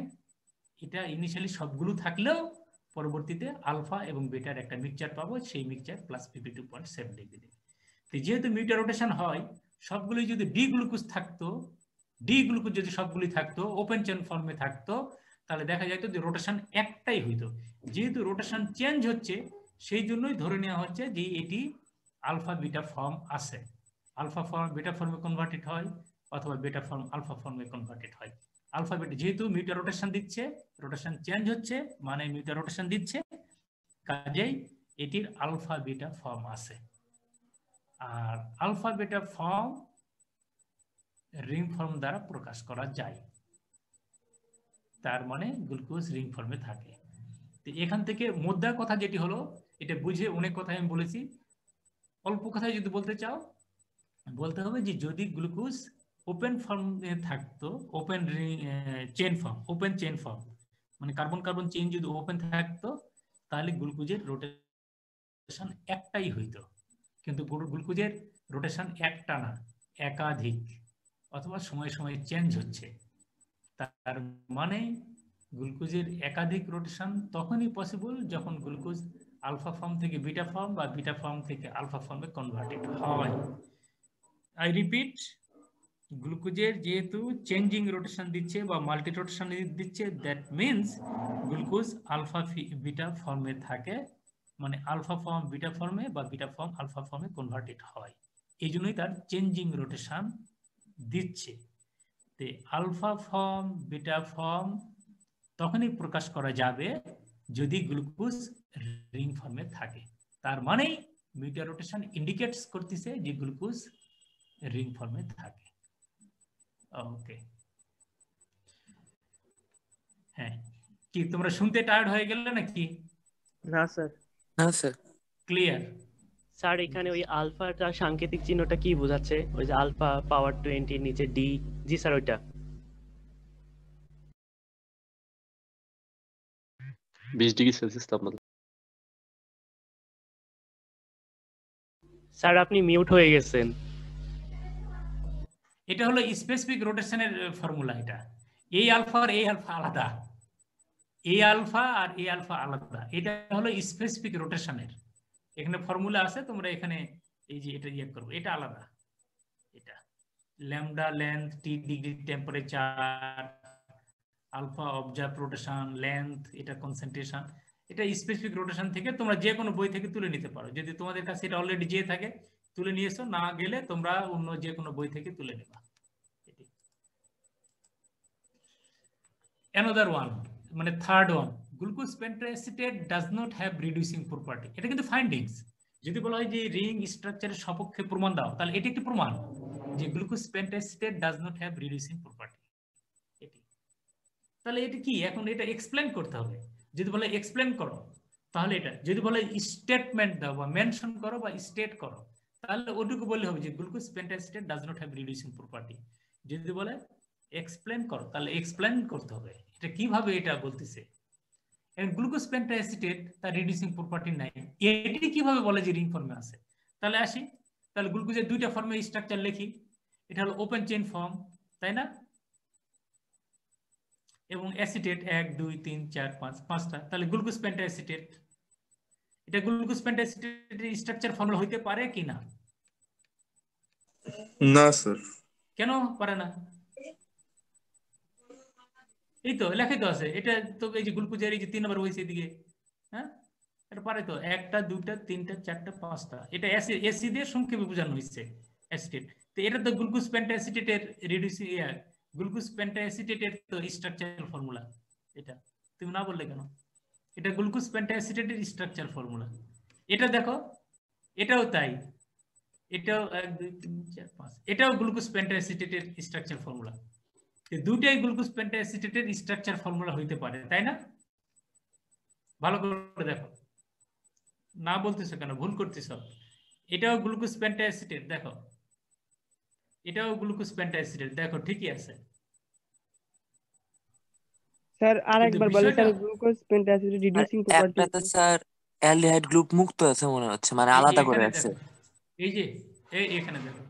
এটা ইনিশিয়ালি সবগুলো থাকলেও পরবর্তীতে আলফা এবং বেটার একটা মিক্সচার পাবো, সেই mixture plus fifty two point seven degree তো যেহেতু মিউটার রোটেশন হয়, সবগুলোই যদি ডি গ্লুকোজ থাকতো ডি গ্লুকোজ যদি সবগুলি থাকতো ওপেন চেন ফর্মে থাকতো, তাহলে দেখা যেত যে রোটেশন একটাই হইতো। যেহেতু রোটেশন চেঞ্জ হচ্ছে, সেই জন্যই ধরে নেওয়া হচ্ছে যে এটি আলফা বিটা ফর্ম আছে। আলফা ফর্ম, বেটা ফর্মে কনভার্টেড হয় অথবা বেটা ফর্ম, আলফা ফর্মে কনভার্টেড হয়। আলফা বেটা যেহেতু মিউটার রোটেশন দিচ্ছে রোটেশন চেঞ্জ হচ্ছে মানে মিউটার রোটেশন দিচ্ছে, কাজেই এটির আলফা বিটা ফর্ম আছে। আর alpha beta form ring form দ্বারা প্রকাশ করা যায়। তার মানে গ্লুকোজ রিং ফর্মে থাকে। তো এখান থেকে মুদ্রার কথা যেটি হলো, এটা বুঝে অনেক কথা আমি বলেছি। অল্প কথায় যদি বলতে চাও, বলতে হবে যে যদি গ্লুকোজ ওপেন ফর্মে থাকতো, open chain form, open chain form মানে কার্বন কার্বন চেন যদি ওপেন থাকতো, তাহলে গ্লুকোজের রোটেশন একটাই হইতো। কিন্তু গ্লুকোজের রোটেশন একটা না, একাধিক, অথবা সময় সময় চেঞ্জ হচ্ছে। তার মানে গ্লুকোজের একাধিক রোটেশন তখনই পসিবল যখন গ্লুকোজ আলফা ফর্ম থেকে বিটা ফর্ম বা বিটা ফর্ম থেকে আলফা ফর্মে কনভার্টেড হয়। আই রিপিট গ্লুকোজের যেহেতু চেঞ্জিং রোটেশন দিচ্ছে বা মাল্টি রোটেশন দিচ্ছে that means glucose alpha beta ফর্মে থাকে মানে আলফা ফর্ম বিটা ফর্মে বা বিটা ফর্ম আলফা ফর্মে কনভার্টেড হয়। এই জন্যই তার চেঞ্জিং রোটেশন দিচ্ছে। তে আলফা ফর্ম, বিটা ফর্ম তখনই প্রকাশ করা যাবে যদি গ্লুকোজ রিং ফর্মে থাকে। তার মানে মিউটার রোটেশন ইন্ডিকেটস করতেছে যে গ্লুকোজ রিং ফর্মে থাকে। ওকে। হ্যাঁ। কি তোমরা শুনতে টায়ার্ড হয়ে গেলে নাকি? না স্যার। না স্যার। ক্লিয়ার স্যার এখানে ওই আলফাটা সাংকেতিক চিহ্নটা কি বোঝাচ্ছে? ওই যে আলফা পাওয়ার টোয়েন্টি নিচে ডি জি স্যার ওইটা। বিশ ডিগ্রি সেলসিয়াস তাপমাত্রা। স্যার আপনি মিউট হয়ে গেছেন। এটা হলো স্পেসিফিক রোটেশনের ফর্মুলা এটা। এই আলফা আর এই আলফা আলাদা। এই আলফা আর এই আলফা আলাদা। এটা হলো স্পেসিফিক রোটেশনের এখানে ফর্মুলা আছে তোমরা এখানে এই যে এটা ইয়ে করব এটা আলাদা। এটা। Lambda length T degree temperature alpha observe rotation length এটা কনসেন্ট্রেশন এটা স্পেসিফিক রোটেশন থেকে তোমরা যে কোনো বই থেকে তুলে নিতে পারো। যদি তোমাদের কাছে এটা অলরেডি যে থাকে, তুলে নিয়ে এসো না গেলে তোমরা অন্য যে কোনো বই থেকে তুলে নেবা। অ্যানাদার ওয়ান মানে third one glucose pentacetate does not have reducing property এটা কিন্তু ফাইন্ডিংস যদি বলা হয় যে রিং স্ট্রাকচারের সপক্ষে প্রমাণ দাও, তাহলে এটি একটি প্রমাণ যে glucose pentaacetate does not have reducing property তাহলে এটা কি? এখন এটা এক্সপ্লেন করতে হবে। যদি বলে এক্সপ্লেন করো, তাহলে এটা। যদি বলে স্টেটমেন্ট দাও বা মেনশন করো বা স্টেট করো, তাহলে ওটুকু বললে হবে যে glucose pentaacetate does not have reducing property যদি বলে এক্সপ্লেন করো, তাহলে এক্সপ্লেন করতে হবে। এটা কীভাবে এটা বলতেছে? গ্লুকোজ পেন্টাসিটেট তার রিডিউসিং প্রপার্টি নাই। এটি কীভাবে বলে যে রিং ফর্মে আছে? তাহলে আসি। তাহলে গ্লুকোজের দুইটা ফর্মে স্ট্রাকচার লিখি। এটা হলো ওপেন চেইন ফর্ম তাই না? এবং অ্যাসিটেট এক দুই তিন চার পাঁচ পাঁচটা। তাহলে গ্লুকোজ পেন্টাসিটেট এটা গ্লুকোজ পেন্টাসিটেটের স্ট্রাকচার ফর্মুলা হইতে পারে কি না? না স্যার কেন পারে না? এই তো লেখাই তো আছে। এটা তো এই যে গ্লুকোজের এই যে তিন নম্বর হয়েছে এদিকে হ্যাঁ? এটা পারে তো। একটা দুইটা তিনটা চারটা পাঁচটা। এটা এসি দিয়ে সংক্ষেপে বোঝানো হয়েছে অ্যাসিটেট তো এটা তো গ্লুকোজ পেন্টাসিটেটের রিডিউস গ্লুকোজ পেন্টাসিটেটের তো স্ট্রাকচারাল ফর্মুলা এটা। তুমি না বললে কেন? এটা গ্লুকোজ পেন্টাসিটেটের স্ট্রাকচার ফর্মুলা এটা দেখো, এটাও তাই। এটাও এক, দুই, তিন, চার, পাঁচ। এটাও গ্লুকোজ পেন্টাসিটেটের স্ট্রাকচার ফর্মুলা দুটাই গ্লুকোজ পেন্টাসিটেটের স্ট্রাকচার ফর্মুলা হইতে পারে, তাই না? ভালো করে দেখো। না বলতেছো কেন? ভুল করতেছ। এটাও গ্লুকোজ পেন্টাসিটেট দেখো। এটাও গ্লুকোজ পেন্টাসিটেট দেখো ঠিকই আছে। স্যার আরেকবার বলেন sir glucose pentaacetate reducing property একটাতে স্যার অ্যালডিহাইড গ্রুপ মুক্ত আছে মনে হচ্ছে মানে আলাদা করে আছে এই যে এই এখানে দেখো।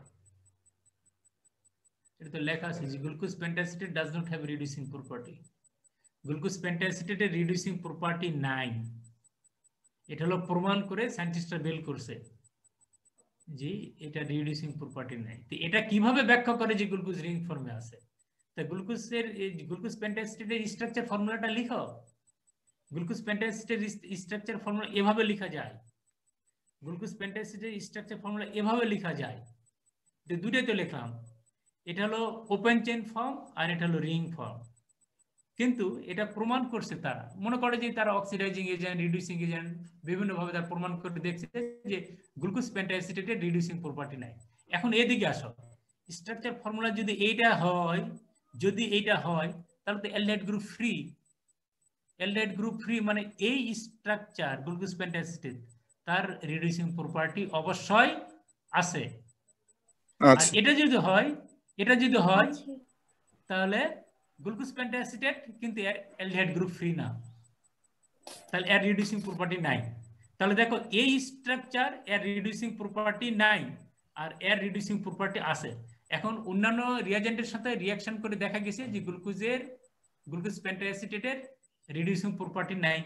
এটা তো লেখা আছে যে glucose pentaacetate does not have reducing property glucose পেন্টাসিটেটের reducing property নাই এটা হলো প্রমাণ করে সায়েন্টিস্টরা বেল করছে। যে এটা রিডিউসিং প্রপার্টি নাই তো এটা কীভাবে ব্যাখ্যা করে যে গ্লুকোজ রিং ফর্মে আছে? তা গ্লুকোজের গ্লুকোজ পেন্টাসিটেটের স্ট্রাকচার ফর্মুলাটা লিখো। গ্লুকোজ পেন্টাসিটের স্ট্রাকচার ফর্মুলা এভাবে লেখা যায়। গ্লুকোজ পেন্টাসিটের স্ট্রাকচার ফর্মুলা এভাবে লেখা যায়। তো দুটোই তো লিখলাম। এটা হলো ওপেন চেন ফর্ম আর এটা হলো রিং ফর্ম কিন্তু এটা প্রমাণ করছে তারা। মনে করে যে তারা অক্সিডাইজিং এজেন্ট রিডিউসিং এজেন্ট বিভিন্নভাবে তারা প্রমাণ করে দেখছে যে গ্লুকোজ পেন্টাসিটেটের রিডিউসিং প্রপার্টি নাই। এখন এদিকে আসো। স্ট্রাকচার ফর্মুলা যদি এইটা হয় যদি এইটা হয় তাহলে তো aldehyde group free aldehyde group free মানে এই স্ট্রাকচার গ্লুকোজ পেন্টাসিটেট তার রিডিউসিং প্রপার্টি অবশ্যই আছে। আর এটা যদি হয় এটা যদি হয় তাহলে গ্লুকোজ পেন্টাসিটেট কিন্তু এর অ্যালডিহাইড গ্রুপ ফ্রি না। তাহলে এর রিডিউসিং প্রপার্টি নাই। তাহলে দেখো এই স্ট্রাকচার এর রিডিউসিং প্রপার্টি নাই আর এর রিডিউসিং প্রপার্টি আছে। এখন অন্যান্য রিয়াজেন্টের সাথে রিয়াকশন করে দেখা গেছে যে গ্লুকোজের গ্লুকোজ পেন্টাসিটেটের রিডিউসিং প্রপার্টি নাই।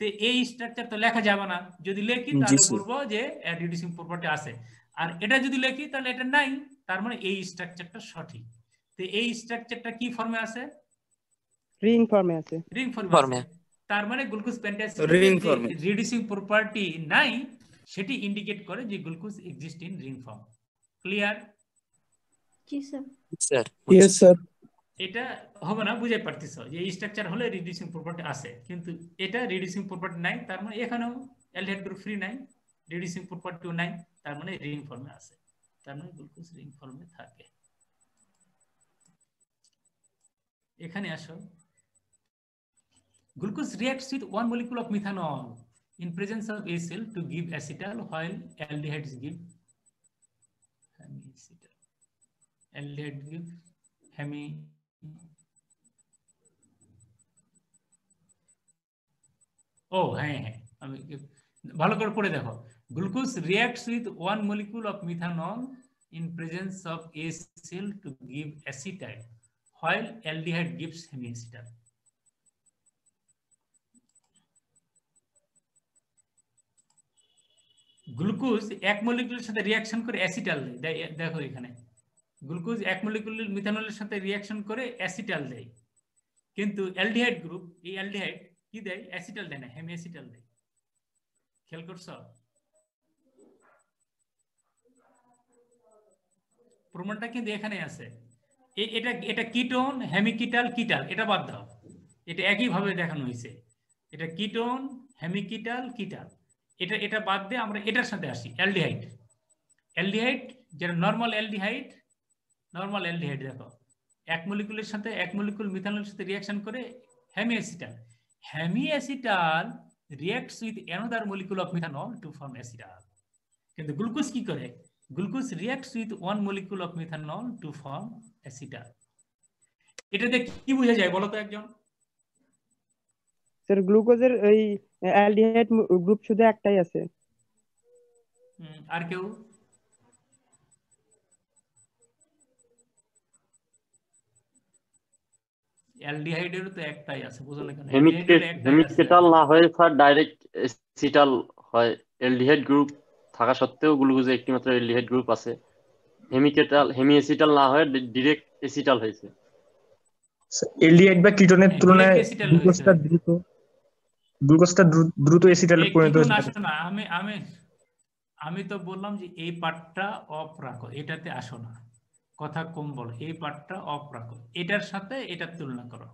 তো এই স্ট্রাকচার তো লেখা যাবে না। যদি লেখি তাহলে বলব যে এর রিডিউসিং প্রপার্টি আছে। আর এটা যদি লেখি তাহলে এটা নাই। তার মানে এই স্ট্রাকচারটা সঠিক। তো এই স্ট্রাকচারটা কি ফর্মে আছে? রিং ফর্মে আছে। রিং ফর্মে ফর্মে তার মানে গ্লুকোজ পেন্টাসিটেট রিডিউসিং প্রপার্টি নাই সেটি ইন্ডিকেট করে যে glucose exist in ring form clear G sir sir yes sir এটা হবে না বুঝাই পারতেছ যে এই স্ট্রাকচার হলে রিডিউসিং প্রপার্টি আছে কিন্তু এটা রিডিউসিং প্রপার্টি নাই তার মানে এখানেও অ্যালডিহাইড গ্রুপ ফ্রি নাই রিডিউসিং প্রপার্টিও নাই তার মানে রিং ফর্মে আছে। তার মানে গ্লুকোজ রিং ফর্মে থাকে। এখানে আসো। Glucose reacts with one molecule of methanol in presence of এসেল to give acetal while aldehydes give aldehyde give হ্যামি ও হ্যাঁ হ্যাঁ ভালো করে পড়ে দেখো। Glucose reacts with one molecule of methanol in of এসেল to give while aldehyde gives hemiacetal glucose এক মলিকুলের সাথে রিয়াকশন করে অ্যাসিটাল দেয়। দেখো এখানে। গ্লুকোজ এক মলিকুলের মিথানলের সাথে রিয়াকশন করে অ্যাসিটাল দেয়। কিন্তু অ্যালডিহাইড গ্রুপ এই অ্যালডিহাইড কি দেয়? অ্যাসিটাল দেয় না হেমিঅ্যাসিটাল দেয়। খেয়াল করছ? প্রমাণটা কিন্তু এখানে আছে। এটা এটা কিটোন হেমিকিটাল কিটাল, এটা বাদ দাও। এটা একই ভাবে দেখানো হয়েছে এটা কিটোন হেমিকিটাল কিটাল। এটা এটা বাদ দিয়ে আমরা এটার সাথে আসি, অ্যালডিহাইড। অ্যালডিহাইড, যেটা নর্মাল অ্যালডিহাইড নর্মাল অ্যালডিহাইড, দেখো। এক মলিকুলের সাথে, এক মলিকুল মিথানলের সাথে রিয়াকশন করে hemiacetal hemiacetal reacts with another molecule of methanol to form acetal কিন্তু গ্লুকোজ কি করে? Glucose reacts with one molecule of methanol to form acetal এটাতে কি বোঝা যায় বলো তো একজন? স্যার গ্লুকোজের ওই অ্যালডিহাইড গ্রুপ শুধু একটাই আছে। আর কেউ? অ্যালডিহাইডেরও তো একটাই আছে বুঝলে কেন? হেমিকেটাল না হয়ে স্যার ডাইরেক্ট এসিটাল হয়। এলডিহাইড গ্রুপ থাকা সত্ত্বেও গ্লুকোজে একটি মাত্র এলডিহাইড গ্রুপ আছে। হেমিকেটাল হেমিএসিটাল না হয়ে ডাইরেক্ট এসিটাল হয়েছে। এলডিহাইড বা কিটোনের তুলনায় গ্লুকোজটা দ্রুত গ্লুকোজটা দ্রুত এসিটালে পরিণত হয়েছে। না আমি আমি আমি তো বললাম যে এই পার্টটা অফ রাখো এটাতে আসো না। কথা কম বলো এই পার্টটা অফ রাখো। এটার সাথে এটার তুলনা করো।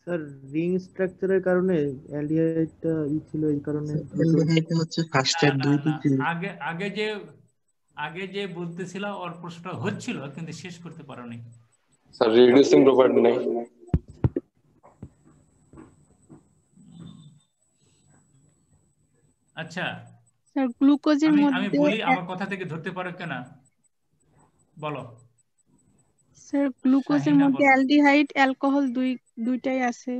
স্যার রিং স্ট্রাকচারের কারণে অ্যালডিহাইডটা ই ছিল এই কারণে অ্যালডিহাইডটা হচ্ছে ফার্স্টের দুই তিন। আগে আগে যে আগে যে বলতেছিল ওর প্রশ্নটা হচ্ছিল কিন্তু শেষ করতে পারোনি। স্যার রিডিউসিং প্রপার্টি নাই। আচ্ছা। স্যার গ্লুকোজের আমি মধ্যে আমি বলি আমার কথা থেকে ধরতে পারো কেন? বলো। স্যার গ্লুকোজের মধ্যে। অ্যালডিহাইড অ্যালকোহল দুই দুইটাই আছে।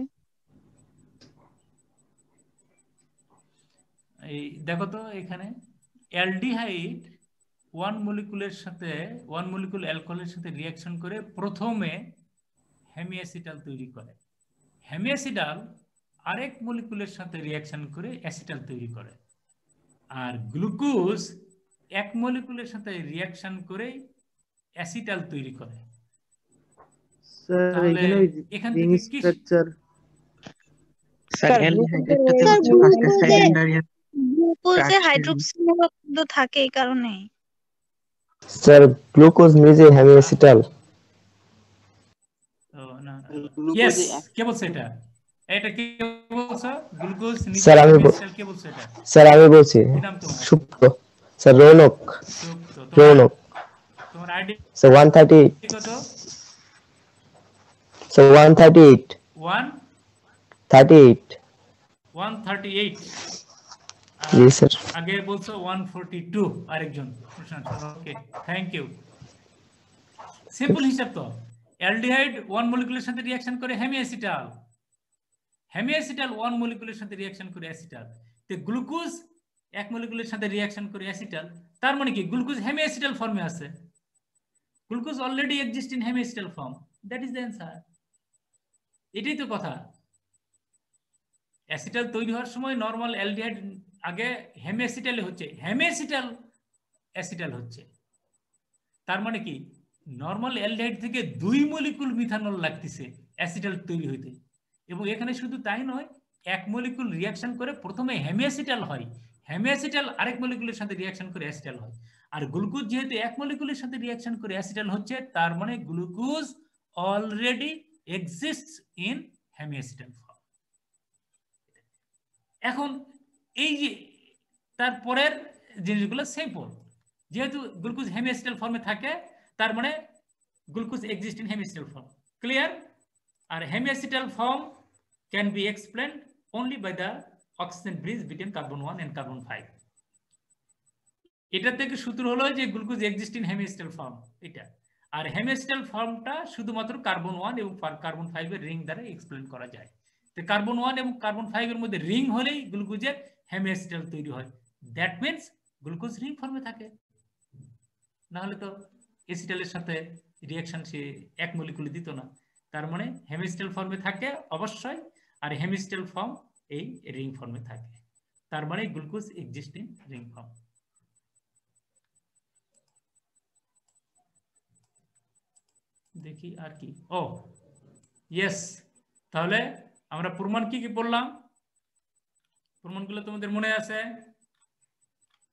এই দেখো তো এখানে অ্যালডিহাইড ওয়ান মলিকুলের সাথে ওয়ান মলিকুল অ্যালকোহলের সাথে রিয়াকশন করে প্রথমে হেমিঅ্যাসিটাল তৈরি করে। হেমিঅ্যাসিটাল আরেক মলিকুলের সাথে রিয়াকশন করে অ্যাসিটাল তৈরি করে। আর গ্লুকোজ এক মলিকুলের সাথে রিয়াকশন করে অ্যাসিটাল তৈরি করে। স্যার এখানে রিং স্ট্রাকচার স্যার অ্যালডিহাইডটাতে হচ্ছে ফার্স্টে সেকেন্ডারি গ্লুকোজে হাইড্রোক্সিল কিন্তু থাকে এই কারণে স্যার গ্লুকোজ নিজে হ্যামিঅ্যাসিটাল ও ইয়েস কে বলছে এটা? এটা কে বলছো? গ্লুকোজ নিজে স্যার আমি কে বলছে এটা? স্যার আমি বলছি কি সুপ্ত। স্যার রৌনক। রৌনক। তোমার ID sir one thirty eight কত? থার্টি এইট 1 থার্টি এইট 138 জি স্যার আগে বলছো 142 আরেকজন। ওকে থ্যাংক ইউ সিম্পল হিসাব তো। অ্যালডিহাইড ওয়ান মলিকুলের সাথে রিঅ্যাকশন করে হেমিঅ্যাসিটাল হেমিঅ্যাসিটাল ওয়ান মলিকুলের সাথে রিঅ্যাকশন করে অ্যাসিটাল তো গ্লুকোজ এক মলিকুলের সাথে রিঅ্যাকশন করে অ্যাসিটাল তার মানে কি? গ্লুকোজ হেমিঅ্যাসিটাল ফর্মে আছে। Glucose already exist in hemiacetal form that is the answer এটাই তো কথা। অ্যাসিটাল তৈরি হওয়ার সময় নর্মাল অ্যালডিহাইড আগে হেমিঅ্যাসিটালে হচ্ছে। হেমেসিটাল অ্যাসিটাল হচ্ছে। তার মানে কি? নর্মাল অ্যালডিহাইড থেকে দুই মলিকুল মিথানল লাগতেছে অ্যাসিটাল তৈরি হইতে। এবং এখানে শুধু তাই নয়, এক মলিকুল রিয়াকশন করে প্রথমে হেমিঅ্যাসিটাল হয়। হেমিঅ্যাসিটাল আরেক মলিকুলের সাথে রিয়াকশন করে অ্যাসিটাল হয়। আর গ্লুকোজ যেহেতু এক মলিকুলের সাথে রিয়াকশন করে অ্যাসিটাল হচ্ছে, তার মানে glucose already exists in hemiacetal form এখন এই যে তারপরের জিনিসগুলো সিম্পল যেহেতু গ্লুকোজ হেমিস্টেল ফর্মে থাকে, তার মানে glucose exist in hemiacetal form clear R hemiacetal form can be explain only by the oxygen bridge between carbon 1 and carbon 5 এটা থেকে সূত্র হলো যে glucose exist in hemiacetal form এটা। আর হেমিস্টেল ফর্মটা শুধুমাত্র কার্বন ওয়ান এবং কার্বন 5 এর রিং দ্বারা এক্সপ্লেন করা যায়। তো কার্বন ওয়ান এবং কার্বন 5 এর মধ্যে রিং হলেই গ্লুকোজের হেমিস্টেল তৈরি হয়। দ্যাট মিন্স গ্লুকোজ রিং ফর্মে থাকে। না হলে তো এসিটালের সাথে রিঅ্যাকশন সে এক মলিকুলে দিত না। তার মানে হেমিস্টেল ফর্মে থাকে অবশ্যই, আর হেমিস্টেল ফর্ম এই রিং ফর্মে থাকে। তার মানে গ্লুকোজ এক্সিস্টিং রিং ফর্ম দেখি আর কি। ও ইয়েস তাহলে আমরা প্রমাণ কি কি বললাম প্রমাণগুলো তোমাদের মনে আছে?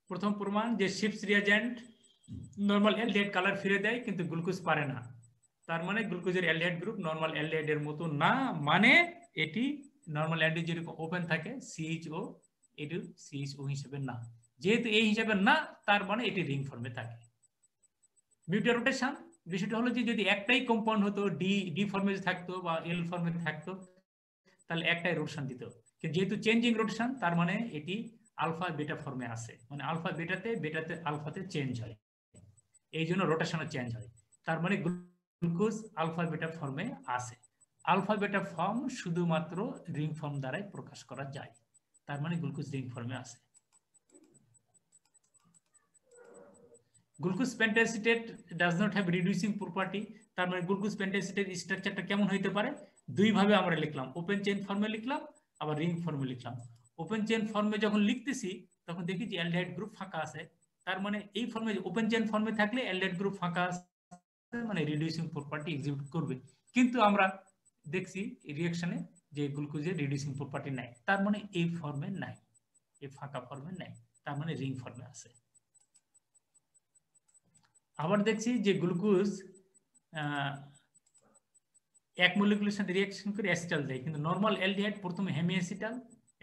প্রথম প্রমাণ যে Schiff's reagent normal aldehyde colour ফিরে দেয়, কিন্তু গ্লুকোজ পারে না। তার মানে গ্লুকোজের অ্যালডিহাইড গ্রুপ নর্মাল অ্যালডিহাইড এর মতো না মানে এটি নর্মাল অ্যালডিহাইড যেরকম ওপেন থাকে সিএইচও এটি সিএইচও হিসেবে না। যেহেতু এই হিসেবে না, তার মানে এটি রিং ফর্মে থাকে। মিউটার রোটেশন বিষয়টা হলো যে যদি একটাই কম্পাউন্ড হতো ডি ডি ফর্মে থাকতো বা এল ফর্মে থাকতো, তাহলে একটাই রোটেশন দিত। কিন্তু যেহেতু চেঞ্জিং রোটেশন তার মানে এটি আলফা বেটা ফর্মে আসে মানে আলফা বেটাতে বেটাতে আলফাতে চেঞ্জ হয়। এই জন্য রোটেশনও চেঞ্জ হয়। তার মানে গ্লুকোজ আলফা বেটা ফর্মে আসে আলফা বেটা ফর্ম শুধুমাত্র রিং ফর্ম দ্বারাই প্রকাশ করা যায়। তার মানে গ্লুকোজ রিং ফর্মে আসে glucose pentaacetate does not have reducing property তার মানে গ্লুকোজ পেন্টাসিটেট স্ট্রাকচারটা কেমন হইতে পারে? দুই ভাবে আমরা লিখলাম। ওপেন চেইন ফর্মে লিখলাম, আবার রিং ফর্মে লিখলাম। ওপেন চেইন ফর্মে যখন লিখতেছি, তখন দেখি যে অ্যালডিহাইড গ্রুপ ফাঁকা আছে। তার মানে এই ফর্মে ওপেন চেইন ফর্মে থাকলে অ্যালডিহাইড গ্রুপ ফাঁকা আছে মানে রিডিউসিং প্রপার্টি এক্সিকিউট করবে। কিন্তু আমরা দেখছি রিঅ্যাকশনে যে গ্লুকোজের রিডিউসিং প্রপার্টি নাই। তার মানে এই ফর্মে নাই। এই ফাঁকা ফর্মে নাই। তার মানে রিং ফর্মে আছে। আবার দেখছি যে গ্লুকোজ এক মলিকুলের সাথে রিয়াকশন করে অ্যাসিটাল দেয়। কিন্তু নর্মাল অ্যালডিহাইড প্রথমে হেমিঅ্যাসিটাল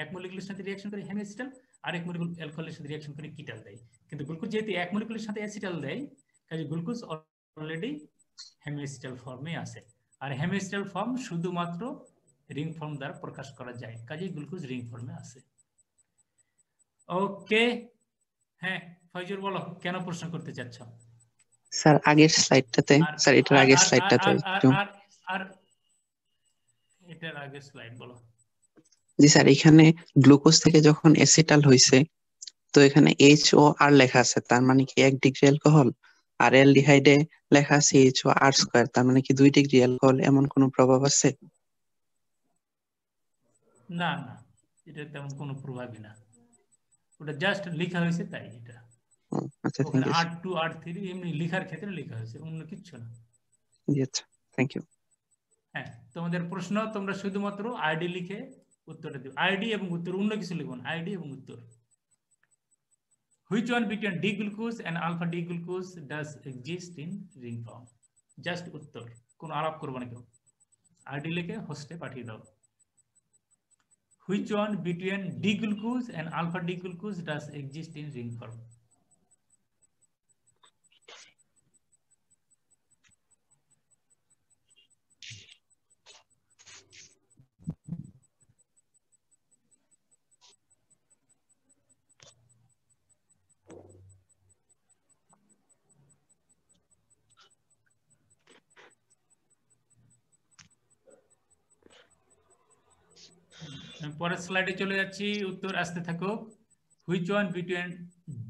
এক মলিকুলের সাথে রিয়াকশন করে হেমিঅ্যাসিটাল আর এক মলিকুল অ্যালকোহলের সাথে রিঅ্যাকশন করে কিটাল দেয়। কিন্তু গ্লুকোজ যেহেতু এক মলিকুলের সাথে অ্যাসিটাল দেয়, কাজে গ্লুকোজ অলরেডি হেমিঅ্যাসিটাল ফর্মে আছে। আর হেমিঅ্যাসিটাল ফর্ম শুধুমাত্র রিং ফর্ম দ্বারা প্রকাশ করা যায় কাজে গ্লুকোজ রিং ফর্মে আছে। ওকে হ্যাঁ ফয়জুর বলো, কেন প্রশ্ন করতে চাচ্ছ? স্যার আগের স্লাইডটাতে স্যার এটার আগের স্লাইডটাতে একটু। আর এটার আগের স্লাইড বলো। জি স্যার এখানে গ্লুকোজ থেকে যখন এসিটাল হইছে তো এখানে এইচ ও আর লেখা আছে তার মানে কি এক ডিগ্রি অ্যালকোহল আর অ্যালডিহাইডে লেখা আছে এইচ ও আর স্কয়ার তার মানে কি দুই ডিগ্রি অ্যালকোহল এমন কোনো প্রভাব আছে? না না এটা তেমন কোনো প্রভাবই না। ওটা জাস্ট লেখা হয়েছে তাই এটা। আচ্ছা থ্যাংক ইউ আট টু আট থ্রি এমনি লেখার ক্ষেত্রে লেখা হয়েছে অন্য কিচ্ছু না। জি আচ্ছা থ্যাংক ইউ হ্যাঁ তোমাদের প্রশ্ন তোমরা শুধুমাত্র আইডি লিখে উত্তরটা দিও। আইডি এবং উত্তর অন্য কিছু লিখব না আইডি এবং উত্তর। Which one between D glucose and alpha D glucose does exist in ring form just উত্তর কোনো আলাপ করব না কেউ। আইডি লিখে হোস্টে পাঠিয়ে দাও। Which one between D glucose and alpha D glucose does exist in ring form পরের স্লাইডে চলে যাচ্ছি। উত্তর আসতে থাকো। Which one between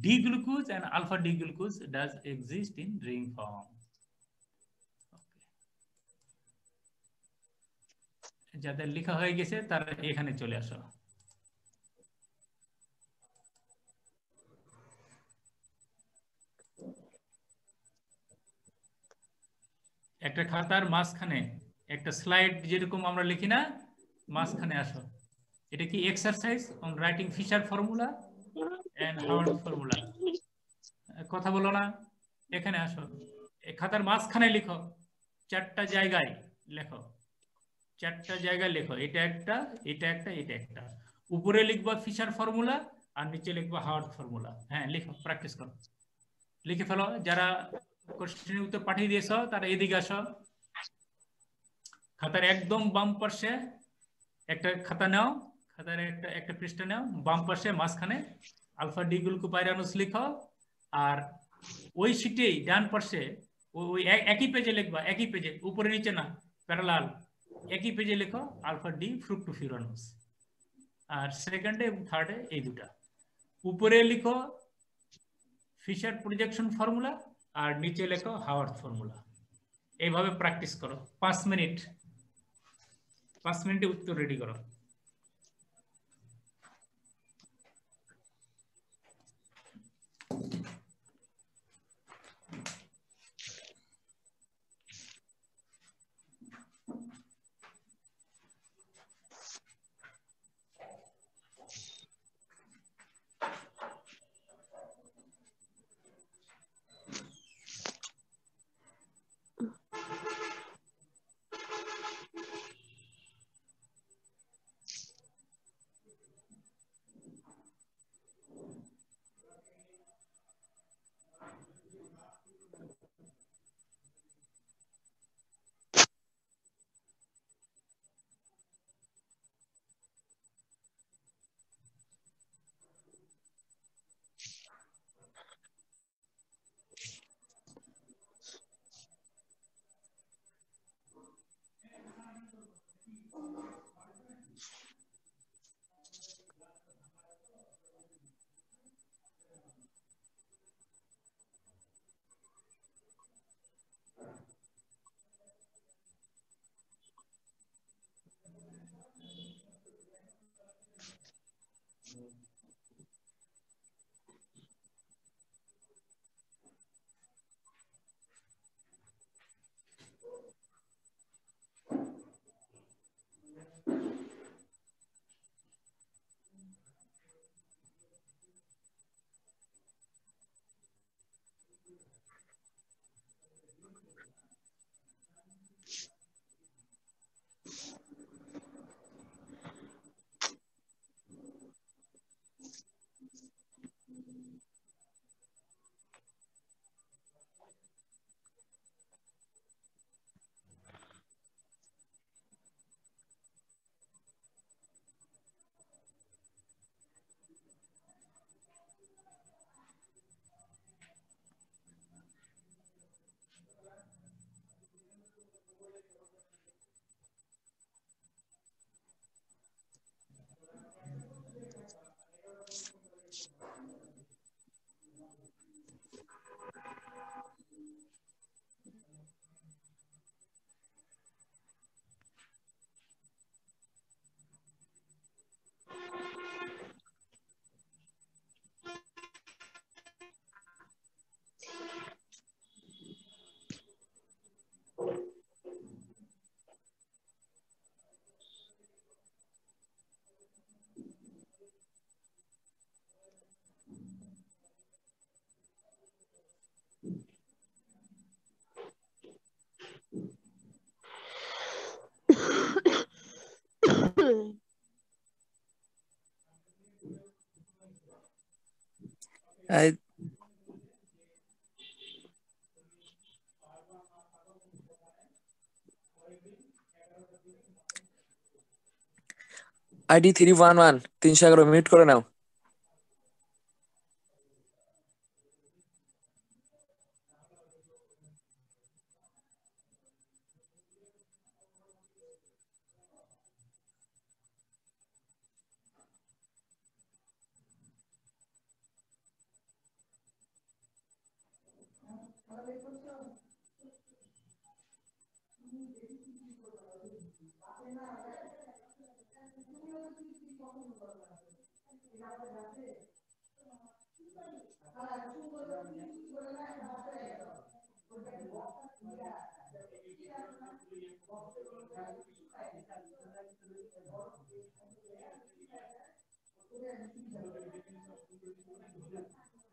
D glucose and alpha D glucose does exist in ring form যাদের লেখা হয়ে গেছে, তারা এখানে চলে আসো। একটা খাতার মাঝখানে, একটা স্লাইড যেরকম আমরা লিখি না, মাঝখানে আসো। এটা কি exercise on writing Fischer formula and Haworth formula কথা বলো না। এখানে আসো। খাতার মাঝখানে লিখো। চারটা জায়গায় লেখো। চারটা জায়গায় লেখো। এটা একটা এটা একটা এটা একটা। উপরে লিখবা ফিশার ফর্মুলা আর নিচে লিখব হাওয়ার্ড ফর্মুলা হ্যাঁ লিখো প্র্যাকটিস করো। লিখে ফেলো। যারা কোশ্চেনের উত্তর পাঠিয়ে দিয়েছ, তারা এদিকে আসো। খাতার একদম বাম পাশে একটা খাতা নাও। খাতার একটা একটা পৃষ্ঠা নাও। বাম পাশে মাঝখানে আলফা ডি গ্লুকোপাইরানোস লিখো। আর ওই শিটেই ডান পাশে ওই এক- একই পেজে লিখবা, একই পেজে উপরে নিচে না প্যারালাল একই পেজে লেখো, আলফা ডি ফ্রুক্টোফিউরানোস। আর সেকেন্ডে এবং থার্ডে এই দুটা। উপরে লিখো ফিশার প্রজেকশন ফর্মুলা, আর নিচে লেখো হাওয়ার্ড ফর্মুলা। এইভাবে প্র্যাকটিস করো। পাঁচ মিনিট। পাঁচ মিনিটে উত্তর রেডি করো। Mm-hmm. I ID three one one তিনশো এগারো মিনিট করে নাও।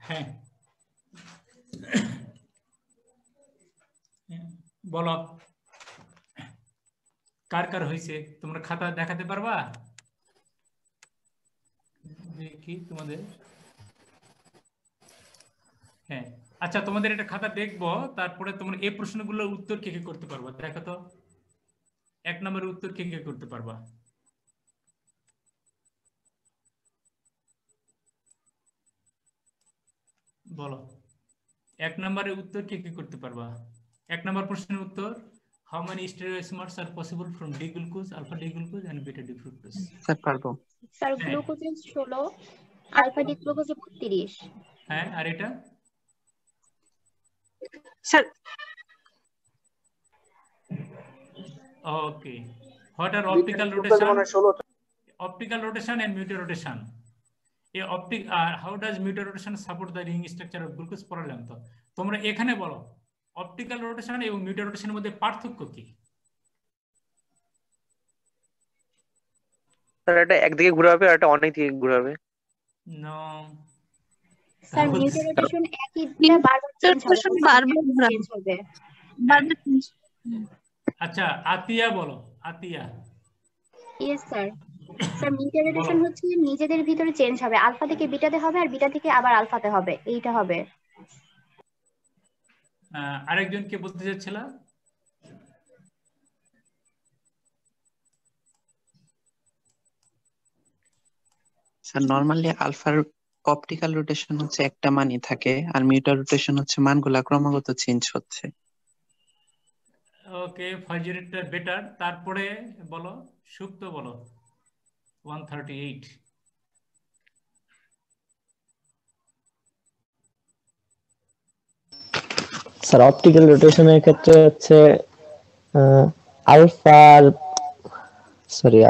হ্যাঁ বলো। কার কার হয়েছে তোমরা খাতা দেখাতে পারবা? দেখি তোমাদের। হ্যাঁ আচ্ছা তোমাদের একটা খাতা দেখব, তারপরে তোমরা এই প্রশ্নগুলোর উত্তর কে কে করতে পারবা? দেখো তো। এক নম্বরের উত্তর কে কে করতে পারবা? বলো। এক নম্বরের উত্তর কে কে করতে পারবা? এক নম্বর প্রশ্নের উত্তর how many stereoisomers are possible from D glucose alpha D glucose and beta D fructose sir পারব স্যার। গ্লুকোজের ষোলো আলফা ডি গ্লুকোজে বত্রিশ। হ্যাঁ আর এটা? Sir okay what are optical rotation optical rotation and mutual rotation. a optic uh, how does mutual rotation support the ring structure of glucose পড়ালাম তো তোমরা এখানে বলো। অপটিক্যাল রোটেশন এবং মিউটার রোটেশনের মধ্যে পার্থক্য কি? স্যার এটা একদিকে ঘোরাবে আর এটা অনেক দিকে ঘোরাবে। নো স্যার মিউটার রোটেশন একই দিকে বারবার rotation বারবার ঘোরাবে। হবে। বারবার আচ্ছা আতিয়া বলো Atia. Yes sir sir mutarotation হচ্ছে নিজেদের ভিতরে চেঞ্জ হবে। আলফা থেকে বিটাতে হবে আর বিটা থেকে আবার আলফাতে হবে। এইটা হবে। আরেকজনকে বলতে চাচ্ছিলাম? স্যার নরমালি আলফার অপটিক্যাল রোটেশন হচ্ছে একটা মানই থাকে আর মিউটার রোটেশন হচ্ছে মানগুলা ক্রমাগত চেঞ্জ হচ্ছে। ওকে ফাজিরিটা বেটার তারপরে বলো সুক্ত বলো 138 স্যার অপটিক্যাল রোটেশনের ক্ষেত্রে হচ্ছে আলফার সরি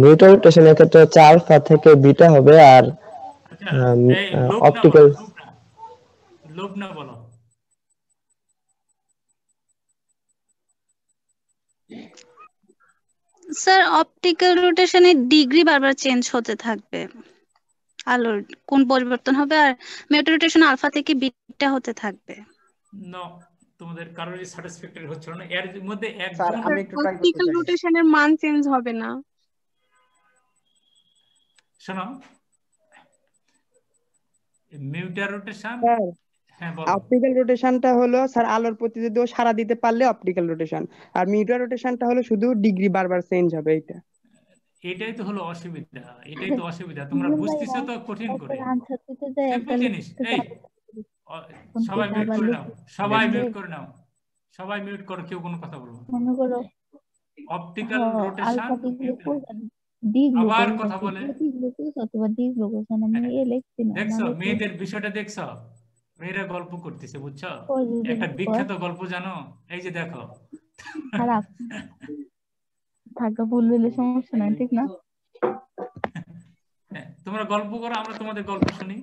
মিউটার রোটেশনের ক্ষেত্রে হচ্ছে আলফা থেকে বিটা হবে আর অপটিক্যাল লোভ না বলো স্যার অপটিক্যাল রোটেশনের ডিগ্রি বারবার চেঞ্জ হতে থাকবে। আলোর কোন পরিবর্তন হবে আর মিউটার রোটেশন আলফা থেকে বিটা হতে থাকবে। নো তোমাদের কারোরই স্যাটিসফ্যাক্টরি হচ্ছিল না এর মধ্যে স্যার আমি একটু ট্রাই করতে চাই। রোটেশনের মান চেঞ্জ হবে না। শোনো মিউটার রোটেশন হ্যাঁ বলো। অপটিক্যাল রোটেশনটা হলো স্যার আলোর প্রতি যদি ও সারা দিতে পারলে অপটিক্যাল রোটেশন আর মিউটার রোটেশনটা হলো শুধু ডিগ্রি বারবার চেঞ্জ হবে এইটা। এটাই তো হলো অসুবিধা এটাই তো অসুবিধা। তোমরা (laughs) বুঝতেছো তো কঠিন করে সিম্পল জিনিস এই। সবাই মিউট করে নাও সবাই মিউট করে নাও সবাই মিউট করো কেউ কোনো কথা বলব মনে করো অপটিক্যাল রোটেশন আবার কথা বলে। ডি গ্লুকোজ অথবা ডি গ্লুকোজ আমি এ লিখছি না দেখছ? মানে মেয়েদের বিষয়টা দেখছ? মেয়েরা গল্প করতেছে বুঝছ? একটা বিখ্যাত গল্প জানো? এই যে দেখো। খারাপ। (laughs) থাকা ভুল হলে সমস্যা নাই ঠিক না? হ্যাঁ, তোমরা গল্প করো আমরা তোমাদের গল্প শুনি।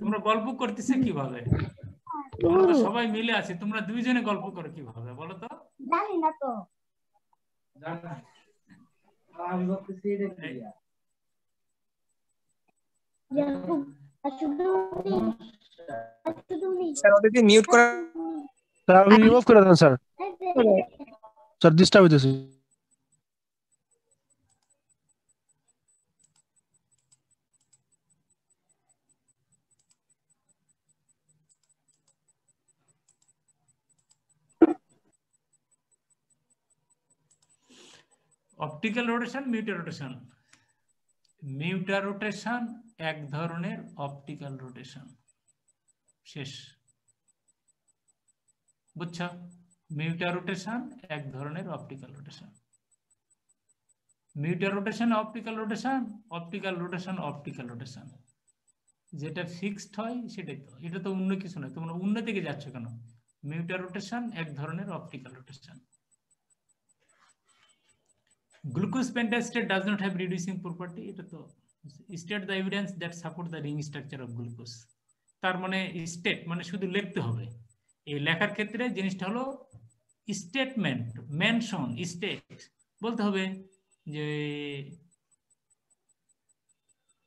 তোমরা গল্প করতেছে কীভাবে? আমরা তো সবাই মিলে আছি তোমরা দুইজনে গল্প করো কীভাবে বলো তো? জানি না তো। স্যার ওদেরকে মিউট করা স্যার রিমুভ করে দেন স্যার। স্যার ডিস্টার্ব হইতেছে। Optical rotation, mutarotation. মিউটার রোটেশন এক ধরনের অপটিক্যাল রোটেশন। শেষ। বুঝছ? মিউটার রোটেশন এক ধরনের optical rotation. Mutarotation, optical rotation optical rotation optical rotation. যেটা ফিক্সড হয়, সেটাই তো। এটা তো অন্য কিছু নয়। তোমরা অন্য দিকে যাচ্ছ কেন? মিউটার রোটেশন এক ধরনের optical rotation. Glucose pentastate does not have reducing property. এটা তো state the evidence that support the ring structure of glucose. তার মানে স্টেট মানে শুধু লিখতে হবে এই লেখার ক্ষেত্রে জিনিসটা হলো স্টেটমেন্ট মেনশন স্টেট বলতে হবে যে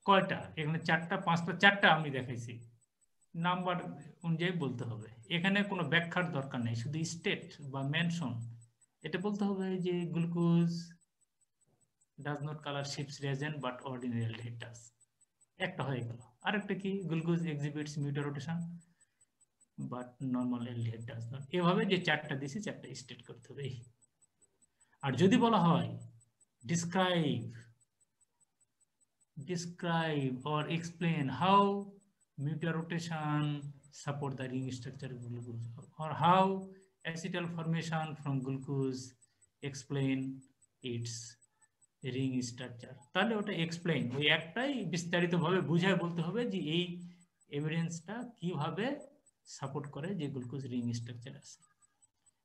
কয়টা? এখানে চারটা, পাঁচটা, চারটা আমি দেখাইছি। নাম্বার অনুযায়ী বলতে হবে। এখানে কোনো ব্যাখ্যার দরকার নেই, শুধু স্টেট বা মেনশন এটা বলতে হবে যে glucose does not colour Schiff's reagent but ordinary aldehyde does একটা হয়ে গেল। আরেকটা কি? Glucose exhibits mutarotation but normal aldehyde does not এভাবে যে চারটা দিছি, চারটা স্টেট করতে হবে। আর যদি বলা হয় describe or explain how mutual rotation support the ring structure of glucose, or how acetal formation from glucose explain its ring structure তাহলে ওটা এক্সপ্লেইন ওই একটাই বিস্তারিত ভাবে বুঝায় বলতে হবে যে এই এভিডেন্সটা কীভাবে সাপোর্ট করে যে গ্লুকোজ রিং স্ট্রাকচার আছে।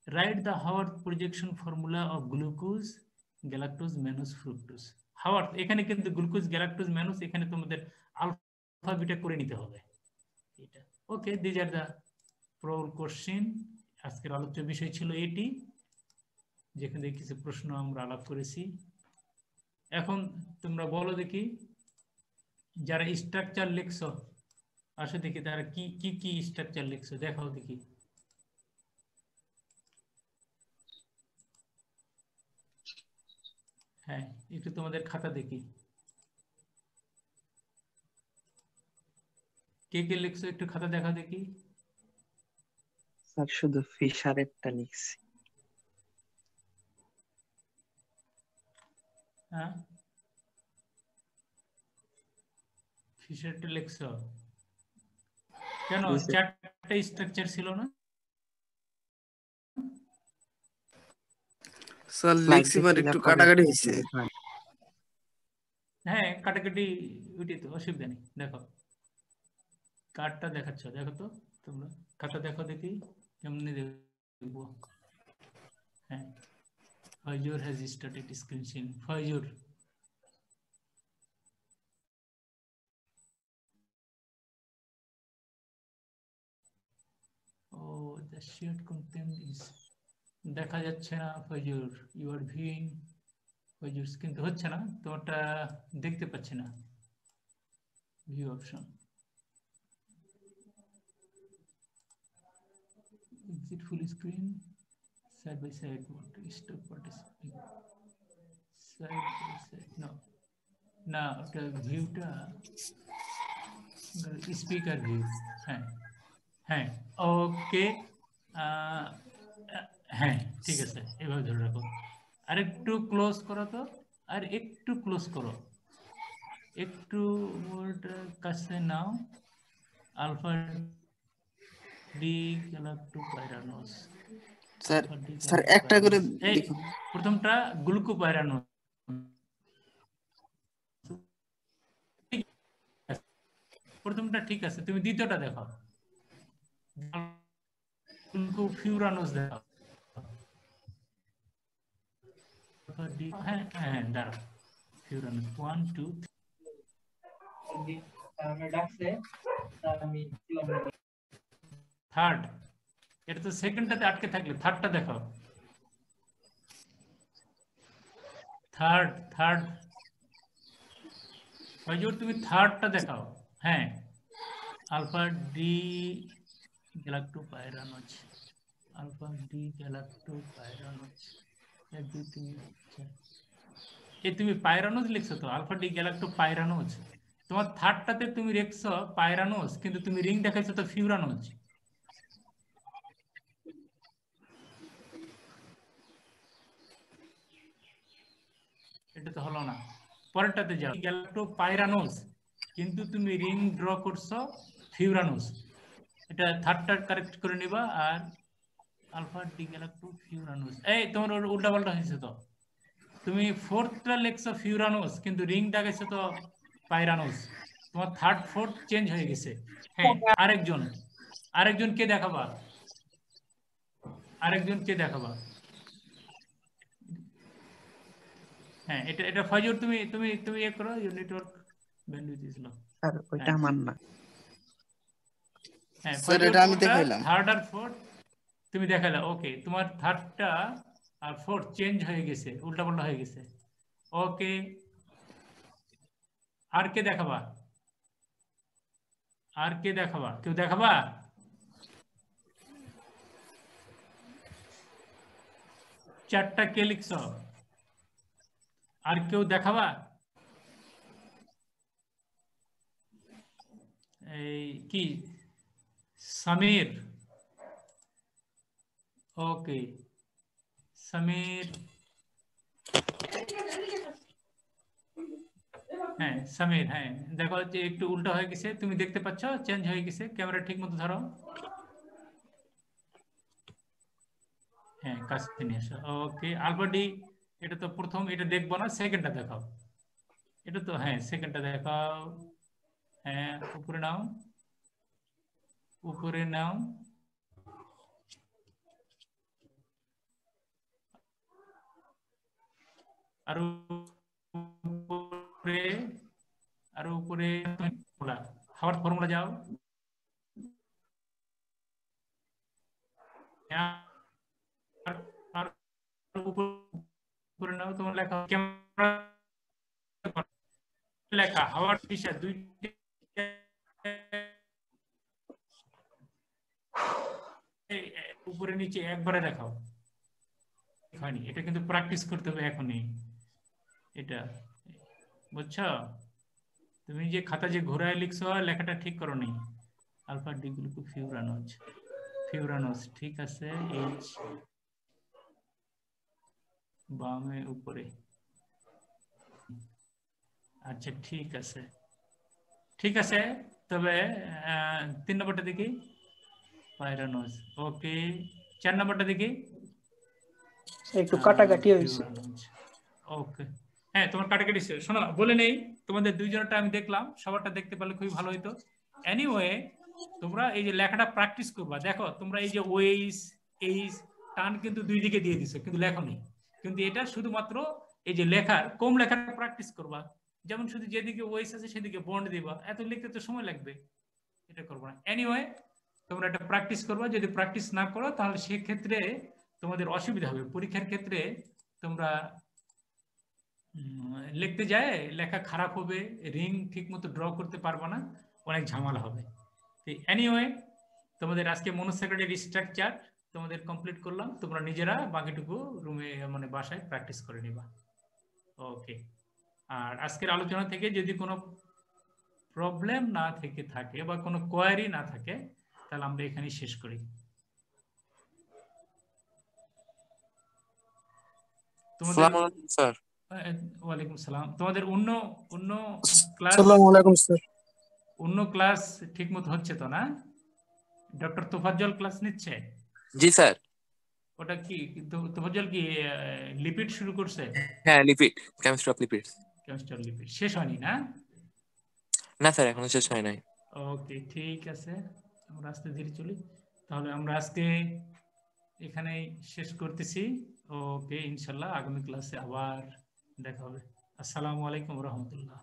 Write the Haworth projection formula of glucose galactose mannose fructose Haworth এখানে কিন্তু গ্লুকোজ গ্যালাক্টোজ ম্যানুস এখানে তোমাদের আলফা বিটা করে নিতে হবে। এটা। Okay these are the probable question আজকের আলোচ্য বিষয় ছিল এটি, যেখানে কিছু প্রশ্ন আমরা আলাপ করেছি। এখন তোমরা বলো দেখি, যারা স্ট্রাকচার লিখছো, আসো দেখি তারা কি কি কি স্ট্রাকচার লিখছো, দেখাও দেখি। হ্যাঁ একটু তোমাদের খাতা দেখি। কে কে লিখছো একটু খাতা দেখা দেখি। স্যার, শুধু ফিশারেরটা লিখছি। হ্যাঁ? লিখছো কেন? চারটা স্ট্রাকচার ছিল না? স্যার লিখছি একটু কাটাকাটি হয়েছে। হ্যাঁ। কাটাকাটি ওইটাই তো অসুবিধা নেই দেখো। কার্ডটা দেখাচ্ছ দেখো তো তোমরা। খাতা দেখো দেখি কেমনি দেখব। হ্যাঁ। Faizur has started screen sharing Faizur O the shared content is দেখা যাচ্ছে না Faizur you are viewing Faizur কিন্তু হচ্ছে না তোমারটা দেখতে পাচ্ছি না view option exit full screen? Side by side mode stop participating side by side, no. না ওটা ভিউটা স্পিকার ভিউ হ্যাঁ হ্যাঁ ওকে হ্যাঁ ঠিক আছে এভাবে ধরে রাখো আর একটু ক্লোজ করো তো আর একটু ক্লোজ করো একটু কাছে নাও alpha D galactopyranose sir sir একটা করে প্রথমটা গ্লুকো পাইরানোস প্রথমটা ঠিক আছে তুমি দ্বিতীয়টা দেখো। গ্লুকো ফিউরানোস দেখো। হ্যাঁ হ্যাঁ দাঁড়াও। ফিউরানোস ওয়ান টু থার্ড এটা তো সেকেন্ডটাতে আটকে থাকলে থার্ডটা দেখাও। থার্ড থার্ড হয়জোর তুমি থার্ডটা দেখাও। হ্যাঁ। Alpha D galactopyranose alpha D galactopyranose এক, দুই, তিন এ তুমি পাইরানোজ লিখছো তো, আলফা ডি গ্যালাক্টো পাইরানোজ তোমার থার্ডটাতে তুমি রেখছো পাইরানোজ কিন্তু তুমি রিং দেখাইছো তো ফিউরানোজ এটা তো হলো না। পরেরটাতে যাও। গ্যালাক্টো পাইরানোস কিন্তু তুমি রিং ড্র করছ ফিউরানোস এটা থার্ডটা কারেক্ট করে নিবা আর আলফা ডি গ্যালাক্টো ফিউরানোস এই, তোমার উল্টা পাল্টা হয়েছে তো। তুমি ফোর্থটা লেখছো ফিউরানোস কিন্তু রিংটা গেছে তো পাইরানোস তোমার থার্ড ফোর্থ চেঞ্জ হয়ে গেছে। হ্যাঁ আরেকজন। আরেকজন কে দেখাবা? আরেকজন কে দেখাবা? হ্যাঁ এটা এটা ফজর তুমি তুমি তুমি ইয়ে করো your network bandwidth is low sir ওইটা আমার না। হ্যাঁ স্যার এটা আমি দেখাইলাম। থার্ড আর ফোর্থ তুমি দেখালে ওকে তোমার থার্ডটা আর ফোর্থ চেঞ্জ হয়ে গেছে উল্টা পাল্টা হয়ে গেছে। ওকে আর কে দেখাবা? আর কে দেখাবা? কেউ দেখাবা? চারটা কে লিখছ? আর কেউ দেখাবা? এই কি? সমীর। ওকে সমীর। হ্যাঁ সমীর হ্যাঁ। দেখো যে একটু উল্টো হয়ে গেছে, তুমি দেখতে পাচ্ছ? চেঞ্জ হয়ে গেছে ক্যামেরা ঠিক মতো ধরো। হ্যাঁ কাছে নিয়ে আসো ওকে আলবাডি এটা তো প্রথম, এটা দেখব না সেকেন্ডটা দেখাও। এটা তো হ্যাঁ সেকেন্ডটা দেখাও। হ্যাঁ উপরে নাও। উপরে নাও। আর উপরে আর উপরে হাওয়ার ফর্মুলা যাও। আর উপরে নাও, তোমার লেখা ক্যামেরা লেখা হাওয়ার ফিশার দুই উপরে নিচে একবারে দেখাও। হয়নি, এটা কিন্তু প্র্যাকটিস করতে হবে এখনই। এটা, বুঝছ? তুমি যে খাতা যে ঘোরায় লিখছো, লেখাটা ঠিক করো নি alpha D glucofuranose furanose, ঠিক আছে এইচ বামে উপরে। আচ্ছা ঠিক আছে। ঠিক আছে তবে তিন নম্বরটা দেখি। Pyranose okay. চার নম্বরটা দেখি। একটু কাটাকাটি হয়েছে। ওকে। হ্যাঁ তোমার কাটাকাটি শোনো বলে নেই তোমাদের দুইজনটা আমি দেখলাম সবারটা দেখতে পারলে খুবই ভালো হইতো। এনিওয়ে তোমরা এই যে লেখাটা প্র্যাকটিস করবা দেখো তোমরা এই যে ওয়েস এইস টান কিন্তু দুই দিকে দিয়ে দিছো কিন্তু লেখো নেই কিন্তু এটা শুধুমাত্র এই যে লেখার, কম লেখার প্র্যাকটিস করবা। যেমন শুধু যেদিকে ওয়েস আছে সেদিকে বন্ড দিবা। এত লিখতে তো সময় লাগবে। এটা করব না। এনিওয়ে তোমরা এটা প্র্যাকটিস করবা। যদি প্র্যাকটিস না করো, তাহলে সেক্ষেত্রে তোমাদের অসুবিধা হবে। পরীক্ষার ক্ষেত্রে তোমরা লিখতে যায়, লেখা খারাপ হবে রিং ঠিক মতো ড্র করতে পারবা না, অনেক ঝামেলা হবে। এনিওয়ে তোমাদের আজকে মনোসেক্রেটারি স্ট্রাকচার তোমাদের কমপ্লিট করলাম তোমরা নিজেরা বাকিটুকু রুমে মানে বাসায় প্র্যাকটিস করে নিবা। ওকে আর আজকের আলোচনা থেকে যদি কোনো প্রবলেম না থেকে থাকে বা কোনো কোয়ারি না থাকে তাহলে আমরা এখানেই শেষ করি। স্যার। ওয়ালাইকুম সালাম। তোমাদের অন্য অন্য ক্লাস আসসালামু আলাইকুম স্যার। অন্য ক্লাস ঠিকমতো হচ্ছে তো না? ডক্টর তোফাজ্জল ক্লাস নিচ্ছে? জি স্যার। ওটা কি তোফাজ্জল কি লিপিড শুরু করছে? হ্যাঁ lipid chemistry of lipids chemistry of lipid শেষ হয়নি না? না স্যার এখনও শেষ হয় নাই। ওকে ঠিক আছে। আমরা আস্তে ধীরে চলি। তাহলে আমরা আজকে এখানে শেষ করতেছি। ওকে ইনশাল্লাহ আগামী ক্লাসে আবার দেখা হবে। আসসালামু আলাইকুম রহমতুল্লাহ।